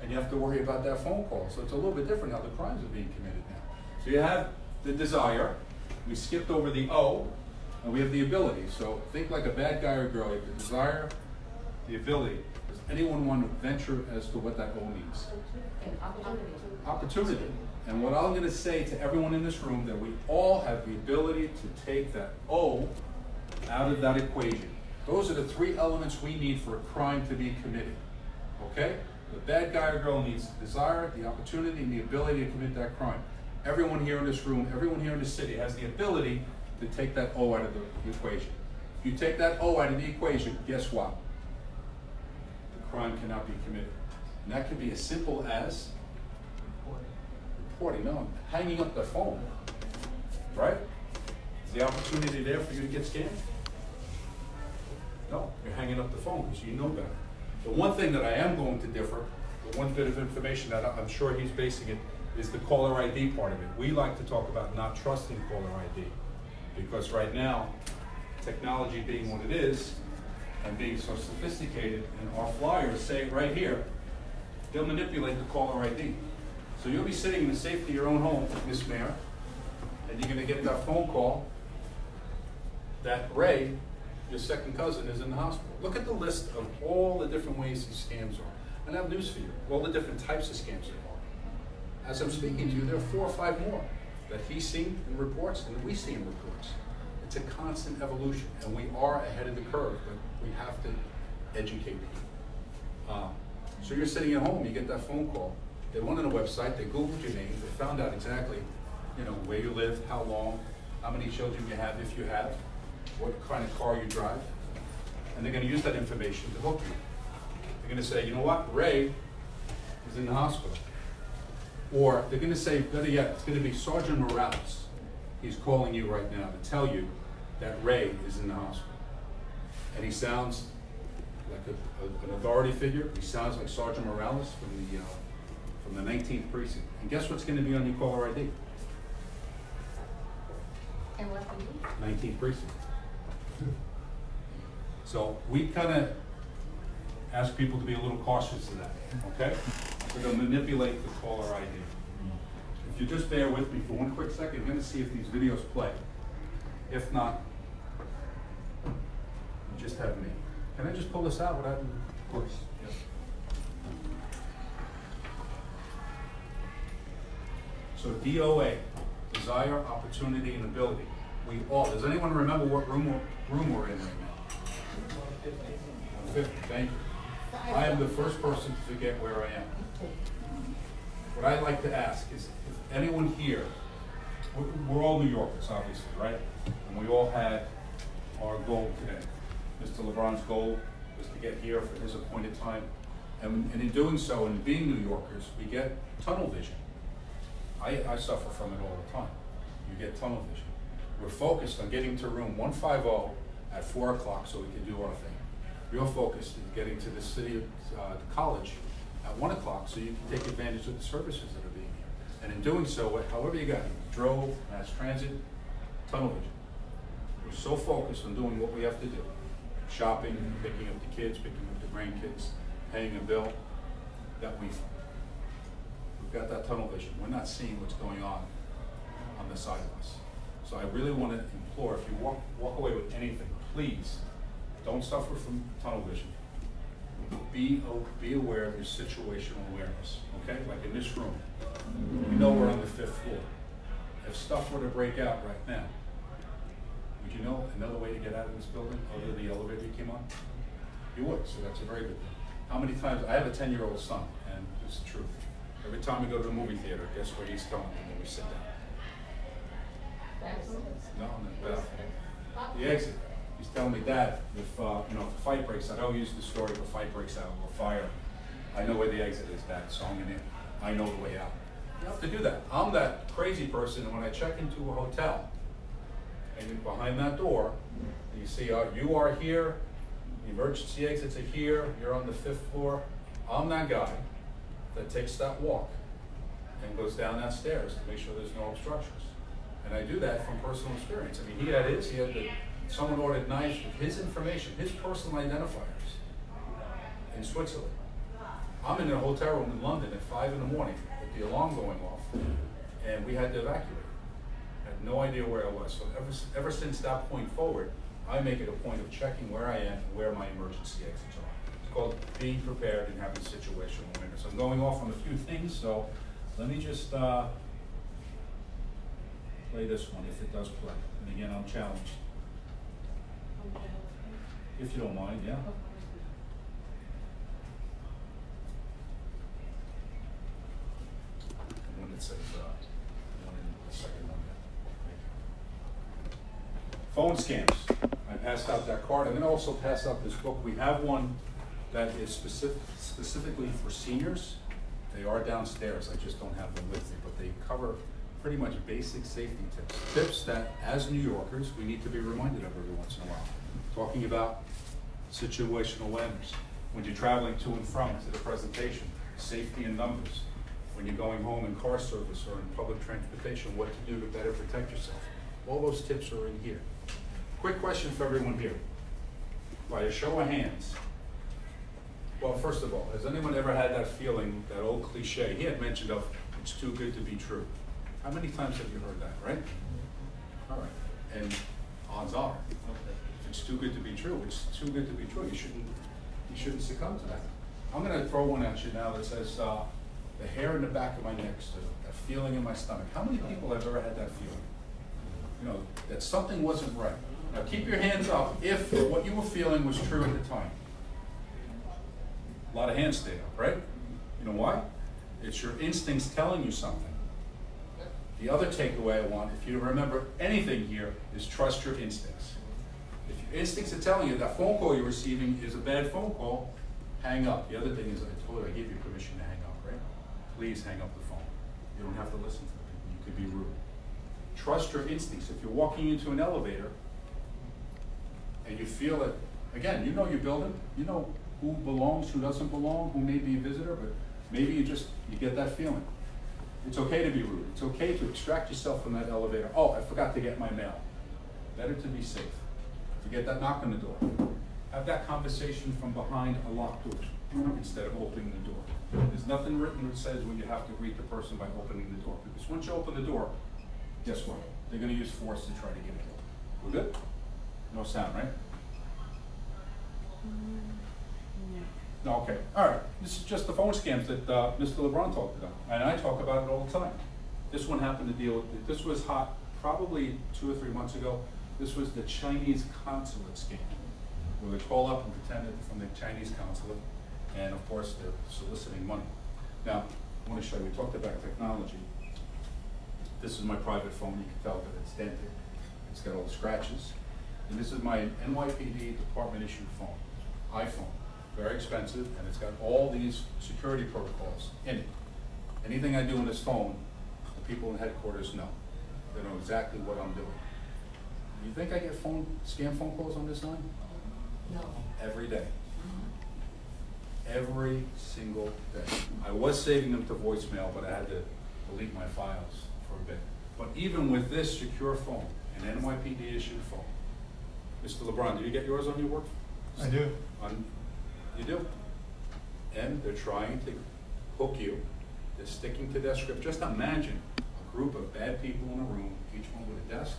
and you have to worry about that phone call. So it's a little bit different how the crimes are being committed now. So you have the desire, we skipped over the O, and we have the ability. So think like a bad guy or girl, you have the desire, the ability. Does anyone want to venture as to what that O means? Opportunity. Opportunity. And what I'm going to say to everyone in this room, that we all have the ability to take that O out of that equation. Those are the three elements we need for a crime to be committed. Okay? The bad guy or girl needs the desire, the opportunity, and the ability to commit that crime. Everyone here in this room, everyone here in the city has the ability to take that O out of the equation. If you take that O out of the equation, guess what? The crime cannot be committed. And that can be as simple as reporting, no, hanging up the phone. Right? Is the opportunity there for you to get scammed? No, you're hanging up the phone because you know better. The one thing that I am going to differ, the one bit of information that I'm sure he's basing it, is the caller ID part of it. We like to talk about not trusting caller ID because right now, technology being what it is and being so sophisticated, and our flyers say right here, they'll manipulate the caller ID. So you'll be sitting in the safety of your own home, Miss Mayor, and you're gonna get that phone call that Ray, your second cousin, is in the hospital. Look at the list of all the different ways these scams are. And I have news for you, all the different types of scams there are. As I'm speaking to you, there are four or five more that he's seen in reports and that we see in reports. It's a constant evolution, and we are ahead of the curve, but we have to educate people. Um, so you're sitting at home, you get that phone call. They went on a website, they Googled your name, they found out exactly, you know, where you live, how long, how many children you have, if you have, what kind of car you drive, and they're gonna use that information to hook you. They're gonna say, you know what, Ray is in the hospital. Or they're gonna say, better yet, it's gonna be Sergeant Morales. He's calling you right now to tell you that Ray is in the hospital. And he sounds like a, a- an authority figure. He sounds like Sergeant Morales from the, uh, from the 19th precinct. And guess what's gonna be on your caller ID? And what do you? 19th precinct. So we kind of ask people to be a little cautious of that, okay? We're going to manipulate the caller ID. If you just bear with me for one quick second, I'm going to see if these videos play. If not, just have me. Can I just pull this out without? Of course. Yes. So DOA, desire, opportunity, and ability. We all, does anyone remember what room, we're- room we're in right now? Fifty, thank you. I am the first person to forget where I am. What I'd like to ask is, if anyone here, we're, we're all New Yorkers, obviously, right? And we all had our goal today. Mr. LeBron's goal was to get here for his appointed time. And, and in doing so, and being New Yorkers, we get tunnel vision. I, I suffer from it all the time. You get tunnel vision. We're focused on getting to room one five oh at four o'clock so we can do our thing. Your focus is getting to the city, uh, college at one o'clock so you can take advantage of the services that are being here. And in doing so, however you got, it, drove, mass transit, tunnel vision. We're so focused on doing what we have to do, shopping, picking up the kids, picking up the grandkids, paying a bill, that we've, we've got that tunnel vision. We're not seeing what's going on on the side of us. So I really want to implore, if you walk, walk away with anything, please, don't suffer from tunnel vision. Be, be aware of your situational awareness, okay? Like in this room, we know we're on the fifth floor. If stuff were to break out right now, would you know another way to get out of this building other than the elevator you came on? You would, so that's a very good thing. How many times, I have a ten-year-old son, and it's the truth. Every time we go to the movie theater, guess where he's me when we sit down? No, the bathroom. The exit. He's telling me, Dad, if, uh, you know, if a fight breaks out, I don't use the story if a fight breaks out or fire. I know where the exit is, Dad, so I'm gonna, I know the way out. You have to do that. I'm that crazy person, and when I check into a hotel, and then behind that door, you see, uh, you are here, the emergency exits are here, you're on the fifth floor. I'm that guy that takes that walk and goes down that stairs to make sure there's no obstructions. And I do that from personal experience. I mean, he had his, he had the, someone ordered knives with his information, his personal identifiers in Switzerland. I'm in a hotel room in London at five in the morning with the alarm going off, and we had to evacuate. No idea where I was. So ever, ever since that point forward, I make it a point of checking where I am and where my emergency exits are. It's called being prepared and having situational awareness. I'm going off on a few things, so let me just, uh, play this one if it does play. And again, I'm challenged. If you don't mind, yeah? When it says, uh, one in the second one, yeah. Phone scams. I passed out that card, and then I also pass out this book. We have one that is specific, specifically for seniors. They are downstairs, I just don't have them with me, but they cover pretty much basic safety tips. Tips that, as New Yorkers, we need to be reminded of every once in a while. Talking about situational awareness. When you're traveling to and from to the presentation, safety in numbers. When you're going home in car service or in public transportation, what to do to better protect yourself. All those tips are in here. Quick question for everyone here. By a show of hands. Well, first of all, has anyone ever had that feeling, that old cliche, he had mentioned of, it's too good to be true? How many times have you heard that, right? All right, and odds are, it's too good to be true, it's too good to be true, you shouldn't, you shouldn't succumb to that. I'm gonna throw one at you now that says, uh, the hair in the back of my neck, so that feeling in my stomach. How many people have ever had that feeling? You know, that something wasn't right. Now, keep your hands up if what you were feeling was true at the time. A lot of hands stayed up, right? You know why? It's your instincts telling you something. The other takeaway I want, if you remember anything here, is trust your instincts. If your instincts are telling you that phone call you're receiving is a bad phone call, hang up. The other thing is, I told you, I gave you permission to hang up, right? Please hang up the phone. You don't have to listen to the people. You could be rude. Trust your instincts. If you're walking into an elevator and you feel it, again, you know your building, you know who belongs, who doesn't belong, who may be a visitor, but maybe you just, you get that feeling. It's okay to be rude. It's okay to extract yourself from that elevator. Oh, I forgot to get my mail. Better to be safe. Forget that knock on the door. Have that conversation from behind a locked door instead of opening the door. There's nothing written that says when you have to greet the person by opening the door. Because once you open the door, guess what? They're gonna use force to try to get in. We're good? No sound, right? No, okay, all right. This is just the phone scams that uh, Mr. LeBron talked about, and I talk about it all the time. This one happened to deal with, this was hot probably two or three months ago. This was the Chinese consulate scam, where they call up and pretend they're from the Chinese consulate, and of course, they're soliciting money. Now, I want to show you, we talked about technology. This is my private phone, you can tell that it's dented. It's got all the scratches. And this is my NYPD department issued phone, iPhone. Very expensive, and it's got all these security protocols in it. Anything I do on this phone, the people in headquarters know. They know exactly what I'm doing. You think I get phone, scam phone calls on this line? No. Every day. Mm-hmm. Every single day. I was saving them to voicemail, but I had to delete my files for a bit. But even with this secure phone, an NYPD issued phone, Mr. LeBron, do you get yours on your work? I do. On, you do? And they're trying to hook you, they're sticking to their script. Just imagine a group of bad people in a room, each one with a desk,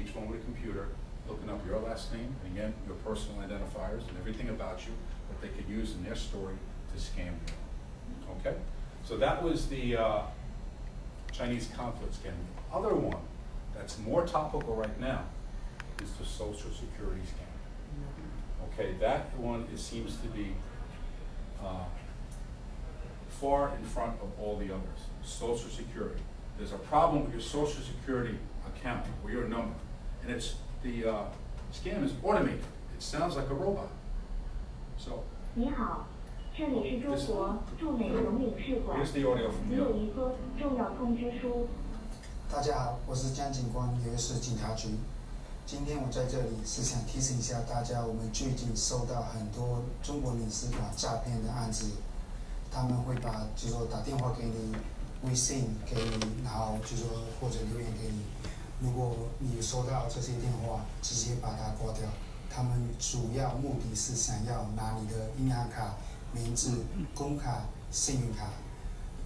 each one with a computer, looking up your last name, and again, your personal identifiers and everything about you that they could use in their story to scam you. Okay? So that was the uh, Chinese conflict scam. The other one that's more topical right now is the social security scam. Okay, that one, it seems to be uh, far in front of all the others. Social security. There's a problem with your social security account or your number, and it's, the uh, scam is automated. It sounds like a robot. So, 你好，这里是中国驻美荣领事馆 here's，the audio from 你 the 有 other. 一封重要通知书。大家好，我是江警官，纽约市警察局。 今天我在这里是想提醒一下大家，我们最近收到很多中国领事馆诈骗的案子，他们会把就说打电话给你，微信给你，然后就说或者留言给你。如果你收到这些电话，直接把它挂掉。他们主要目的是想要拿你的银行卡、名字、工卡、信用卡。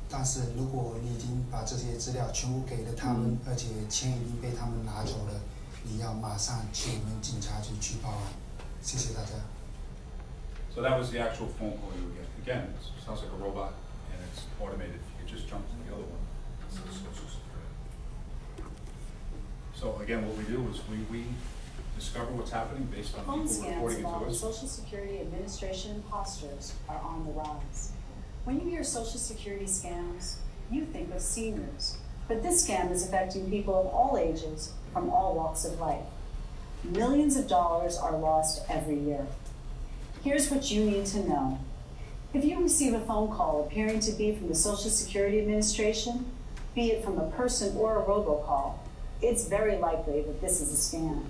但是如果你已经把这些资料全部给了他们，而且钱已经被他们拿走了，你要马上去我们警察局去报案。谢谢大家。 So that was the actual phone call you would get. Again, it sounds like a robot, and it's automated. You just jump to the other one. It's the social security. So again, what we do is we, we discover what's happening based on Phone people scams reporting it to involving us. Social Security Administration imposters are on the rise. When you hear Social Security scams, you think of seniors. But this scam is affecting people of all ages from all walks of life. Millions of dollars are lost every year. Here's what you need to know. If you receive a phone call appearing to be from the Social Security Administration, be it from a person or a robocall, it's very likely that this is a scam.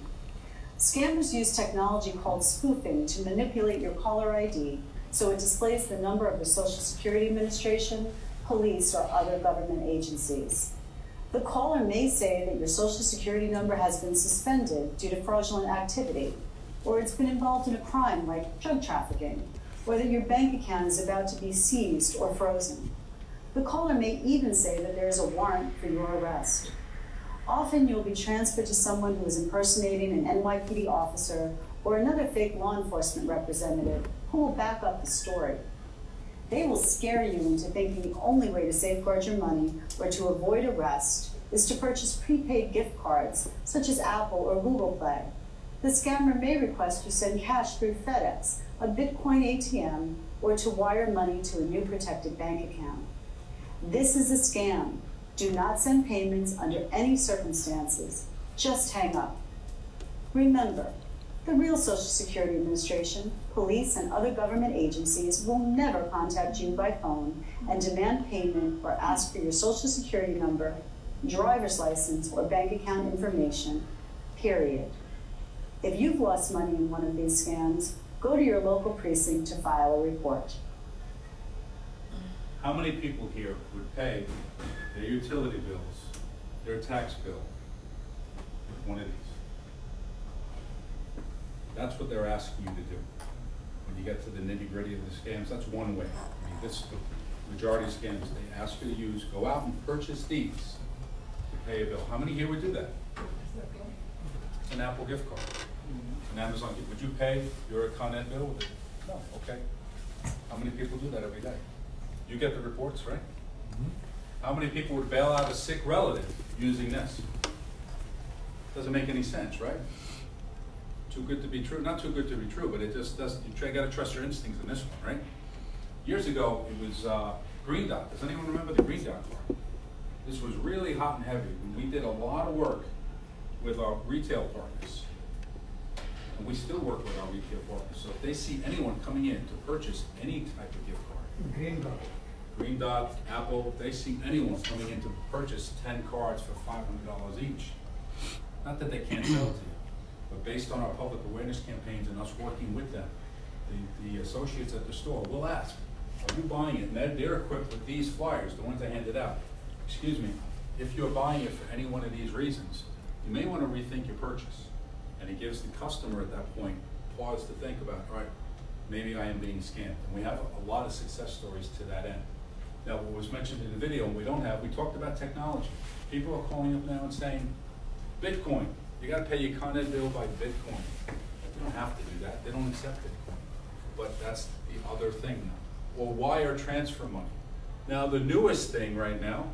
Scammers use technology called spoofing to manipulate your caller ID so it displays the number of the Social Security Administration, police, or other government agencies. The caller may say that your Social Security number has been suspended due to fraudulent activity, or it's been involved in a crime like drug trafficking, or that your bank account is about to be seized or frozen. The caller may even say that there is a warrant for your arrest. Often you'll be transferred to someone who is impersonating an NYPD officer or another fake law enforcement representative who will back up the story. They will scare you into thinking the only way to safeguard your money or to avoid arrest is to purchase prepaid gift cards such as Apple or Google Play. The scammer may request you send cash through FedEx, a Bitcoin ATM, or to wire money to a new protected bank account. This is a scam. Do not send payments under any circumstances. Just hang up. Remember, the real Social Security Administration, police, and other government agencies will never contact you by phone and demand payment or ask for your Social Security number, driver's license, or bank account information, period. If you've lost money in one of these scams, go to your local precinct to file a report. How many people here would pay their utility bills, their tax bill with one of these? That's what they're asking you to do. When you get to the nitty gritty of the scams, that's one way. I mean, this, the majority of scams, they ask you to use, go out and purchase these to pay a bill. How many here would do that? An Apple gift card, an Amazon gift. Would you pay your Con Ed bill with it? No, okay. How many people do that every day? You get the reports, right? Mm-hmm. How many people would bail out a sick relative using this? Doesn't make any sense, right? Too good to be true, not too good to be true, but it just doesn't, you try, gotta trust your instincts in this one, right? Years ago, it was, uh, Green Dot, does anyone remember the Green Dot car? This was really hot and heavy, we did a lot of work with our retail partners. And we still work with our retail partners, so if they see anyone coming in to purchase any type of gift card, Green dot. Green Dot, Apple, they see anyone coming in to purchase ten cards for five hundred dollars each. Not that they can't sell it to you, but based on our public awareness campaigns and us working with them, the, the associates at the store will ask, are you buying it? And they're, they're equipped with these flyers, the ones I handed out. Excuse me, if you're buying it for any one of these reasons, you may wanna rethink your purchase. And it gives the customer at that point pause to think about, all right, maybe I am being scammed. And we have a lot of success stories to that end. Now, what was mentioned in the video, and we don't have, we talked about technology. People are calling up now and saying, Bitcoin, you gotta pay your Con Ed bill by Bitcoin. They don't have to do that, they don't accept Bitcoin. But that's the other thing now. Or wire transfer money. Now, the newest thing right now,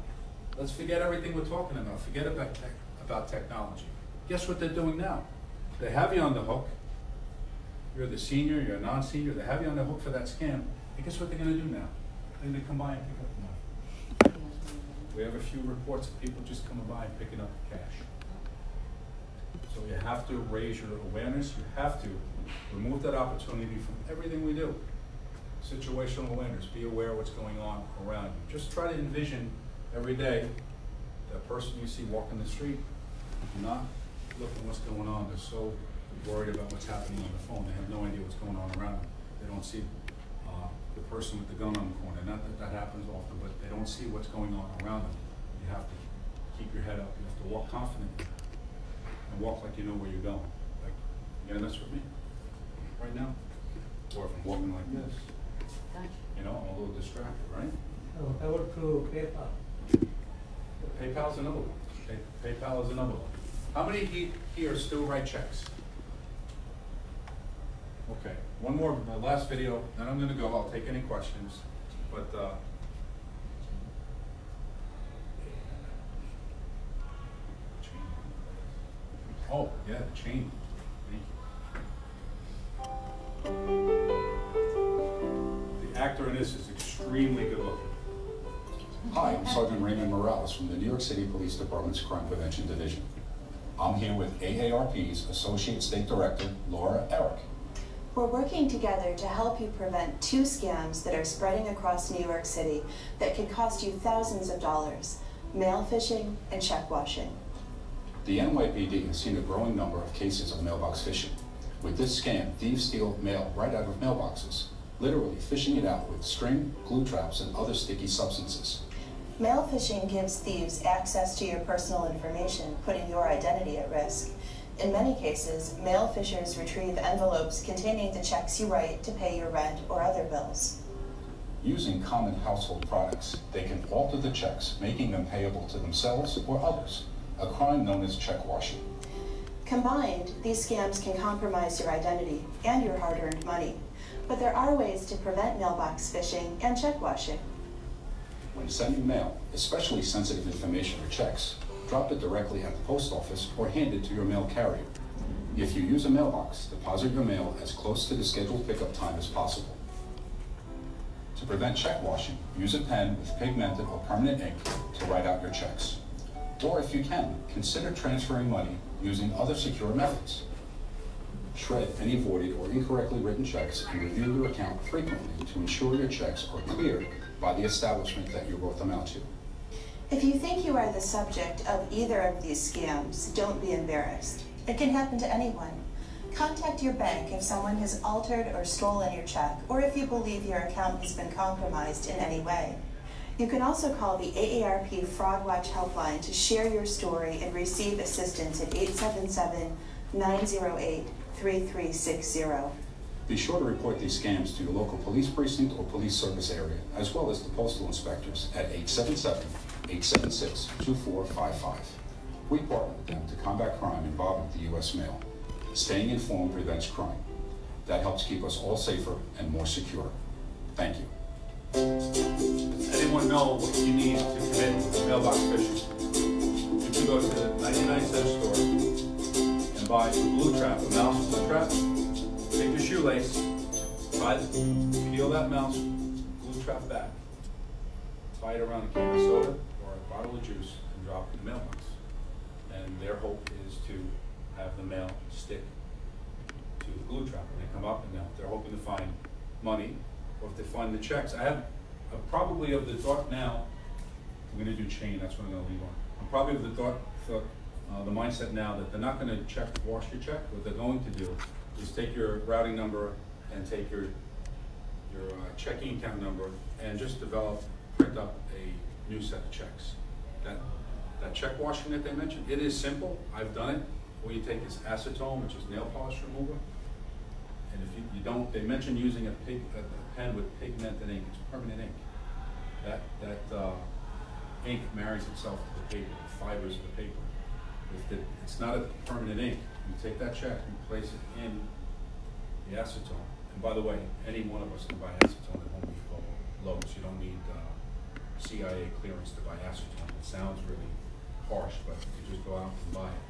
let's forget everything we're talking about, forget about tech, about technology. Guess what they're doing now? They have you on the hook. You're the senior, you're a non-senior, they have you on the hook for that scam. And guess what they're gonna do now? They're gonna come by and pick up the money. We have a few reports of people just coming by and picking up cash. So you have to raise your awareness, you have to remove that opportunity from everything we do. Situational awareness, be aware of what's going on around you. Just try to envision every day that person you see walking the street, do not look at what's going on. They're so worried about what's happening on the phone, they have no idea what's going on around them. They don't see uh, the person with the gun on the corner. Not that that happens often, but they don't see what's going on around them. You have to keep your head up. You have to walk confidently and walk like you know where you're going. Like, you gonna mess with me right now? Or if I'm walking like this, you know, I'm a little distracted, right? Uh, What about through PayPal? PayPal's another one. Pay- PayPal is another one. How many he- here still write checks? Okay, one more, my last video, then I'm gonna go, I'll take any questions, but, uh, Oh, yeah, the chain. Thank you. The actor in this is extremely good looking. Hi, I'm Sergeant Raymond Morales from the New York City Police Department's Crime Prevention Division. I'm here with AARP's Associate State Director, Laura Eric. We're working together to help you prevent two scams that are spreading across New York City that can cost you thousands of dollars mail phishing and check washing. The NYPD has seen a growing number of cases of mailbox phishing. With this scam, thieves steal mail right out of mailboxes, literally fishing it out with string, glue traps, and other sticky substances. Mail phishing gives thieves access to your personal information, putting your identity at risk. In many cases, mail fishers retrieve envelopes containing the checks you write to pay your rent or other bills. Using common household products, they can alter the checks, making them payable to themselves or others, a crime known as check washing. Combined, these scams can compromise your identity and your hard-earned money. But there are ways to prevent mailbox phishing and check washing. When sending mail, especially sensitive information or checks, drop it directly at the post office or hand it to your mail carrier. If you use a mailbox, deposit your mail as close to the scheduled pickup time as possible. To prevent check washing, use a pen with pigmented or permanent ink to write out your checks. Or if you can, consider transferring money using other secure methods. Shred any voided or incorrectly written checks and review your account frequently to ensure your checks are cleared by the establishment that you wrote them out to. If you think you are the subject of either of these scams, don't be embarrassed. It can happen to anyone. Contact your bank if someone has altered or stolen your check, or if you believe your account has been compromised in any way. You can also call the AARP Fraud Watch helpline to share your story and receive assistance at 877 908 3360. Be sure to report these scams to your local police precinct or police service area, as well as the postal inspectors at 877-876-2455. We partner with them to combat crime involving the U.S. mail. Staying informed prevents crime. That helps keep us all safer and more secure. Thank you. Anyone know what you need to commit mailbox phishing. You can go to the 99 cent store and buy a glue trap, a mouse glue trap. Take your shoelace, tie, peel that mouse glue trap back, tie it around a can of soda or a bottle of juice, and drop it in the mailbox. And their hope is to have the mail stick to the glue trap when they come up, and they're hoping to find money, or if they find the checks. I have uh, probably of the thought now, I'm gonna do chain, that's what I'm gonna leave on. I'm probably of the thought, thought, uh, the mindset now that they're not gonna check, wash your check. What they're going to do is take your routing number and take your, your uh, checking account number and just develop, print up a new set of checks. That, that check washing that they mentioned, it is simple, I've done it. All you take is acetone, which is nail polish remover. And if you, you don't, they mentioned using a pig, a a pen with pigmented ink, it's permanent ink. That, that, uh, ink marries itself to the paper, the fibers of the paper. If it, it's not a permanent ink, you take that check, you place it in the acetone. And by the way, any one of us can buy acetone at Home Depot Lowe's, you don't need, uh, CIA clearance to buy acetone. It sounds really harsh, but you just go out and buy it.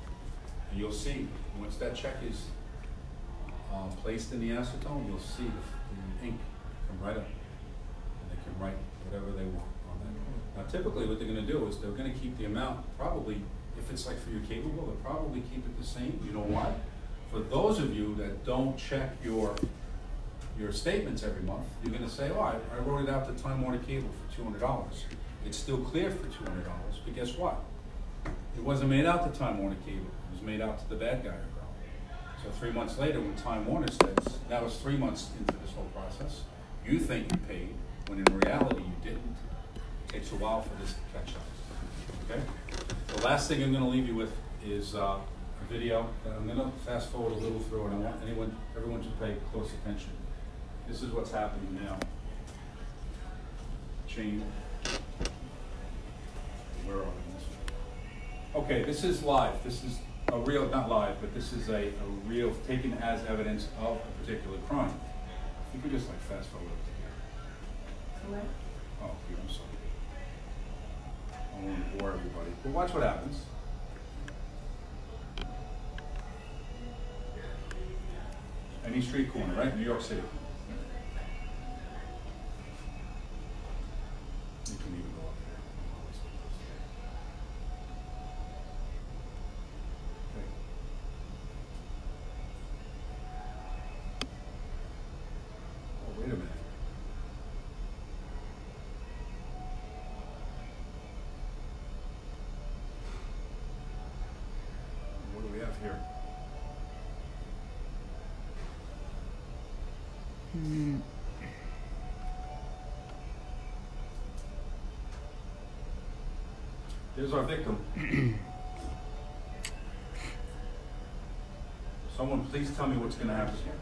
And you'll see, once that check is um, placed in the acetone, you'll see the, the ink come right up. And they can write whatever they want on that. Now typically what they're gonna do is they're gonna keep the amount, probably, if it's like for your cable bill, they'll probably keep it the same. You know why? For those of you that don't check your, your statements every month, you're gonna say, oh, I, I wrote it out to Time Warner Cable for two hundred dollars. It's still clear for two hundred dollars, but guess what? It wasn't made out to Time Warner Cable, it was made out to the bad guy or girl. So three months later, when Time Warner says, that was three months into this whole process, you think you paid, when in reality you didn't. It takes a while for this to catch up, okay? The last thing I'm gonna leave you with is, uh, a video that I'm gonna fast forward a little through, and I want anyone, everyone to pay close attention. This is what's happening now. Chain. Where are we? Okay, this is live. This is a real, not live, but this is a, a real, taken as evidence of a particular crime. You could just like fast forward to here. Oh, here, I'm sorry. I don't want to bore everybody, but watch what happens. Any street corner, right? New York City. You can even go up there. Okay. Oh, wait a minute. What do we have here? There's our victim. Someone please tell me what's gonna happen here.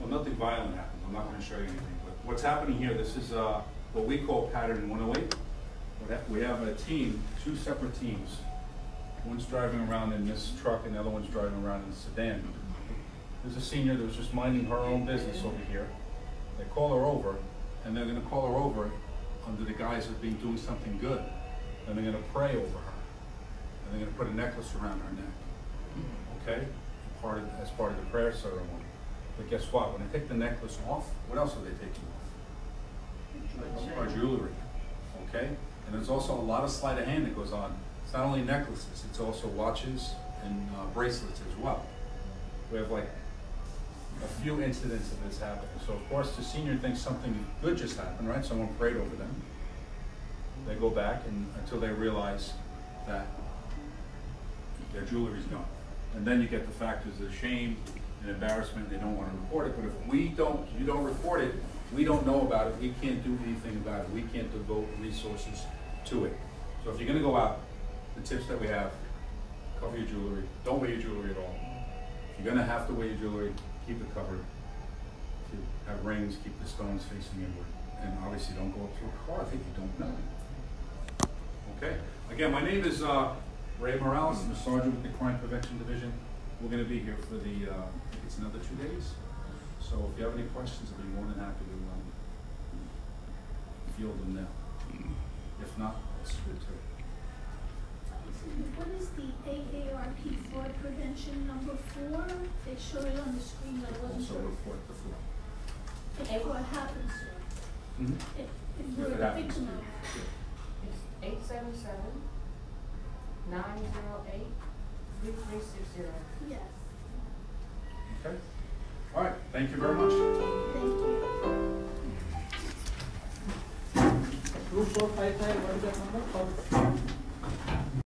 Well, nothing violent happened, I'm not gonna show you anything, but what's happening here, this is, uh, what we call pattern one oh eight. We have a team, two separate teams. One's driving around in this truck and the other one's driving around in a sedan. There's a senior that was just minding her own business over here. They call her over, and they're gonna call her over under the guise of being, doing something good. And they're gonna pray over her. And they're gonna put a necklace around her neck. Okay? Part of, as part of the prayer ceremony. But guess what? When they take the necklace off, what else are they taking off? Our jewelry. Okay? And there's also a lot of sleight of hand that goes on. It's not only necklaces, it's also watches and uh, bracelets as well. We have like a few incidents of this happening. So of course, the senior thinks something good just happened, right? Someone prayed over them. They go back and until they realize that their jewelry's gone. And then you get the factors of shame and embarrassment. They don't want to report it. But if we don't, you don't report it, we don't know about it. We can't do anything about it. We can't devote resources to it. So if you're going to go out, the tips that we have: cover your jewelry. Don't wear your jewelry at all. If you're going to have to wear your jewelry, keep it covered. If have rings, keep the stones facing inward. And obviously don't go up to a car that you don't know. Okay? Again, my name is uh, Ray Morales. I'm a sergeant with the Crime Prevention Division. We're going to be here for the, uh, it's another two days. So if you have any questions, I'll be more than happy to, um, field them now. If not, that's good too. What is the AARP fraud prevention number four? They showed it on the screen, but I wasn't Also sure report the floor. if what happens to it. Mhm. If, if If we're it the happens victim of it. It's eight seven seven, nine zero eight, three three six zero. Yes, Okay? All right, thank you very much. thank you. Two four five five, what is that number? For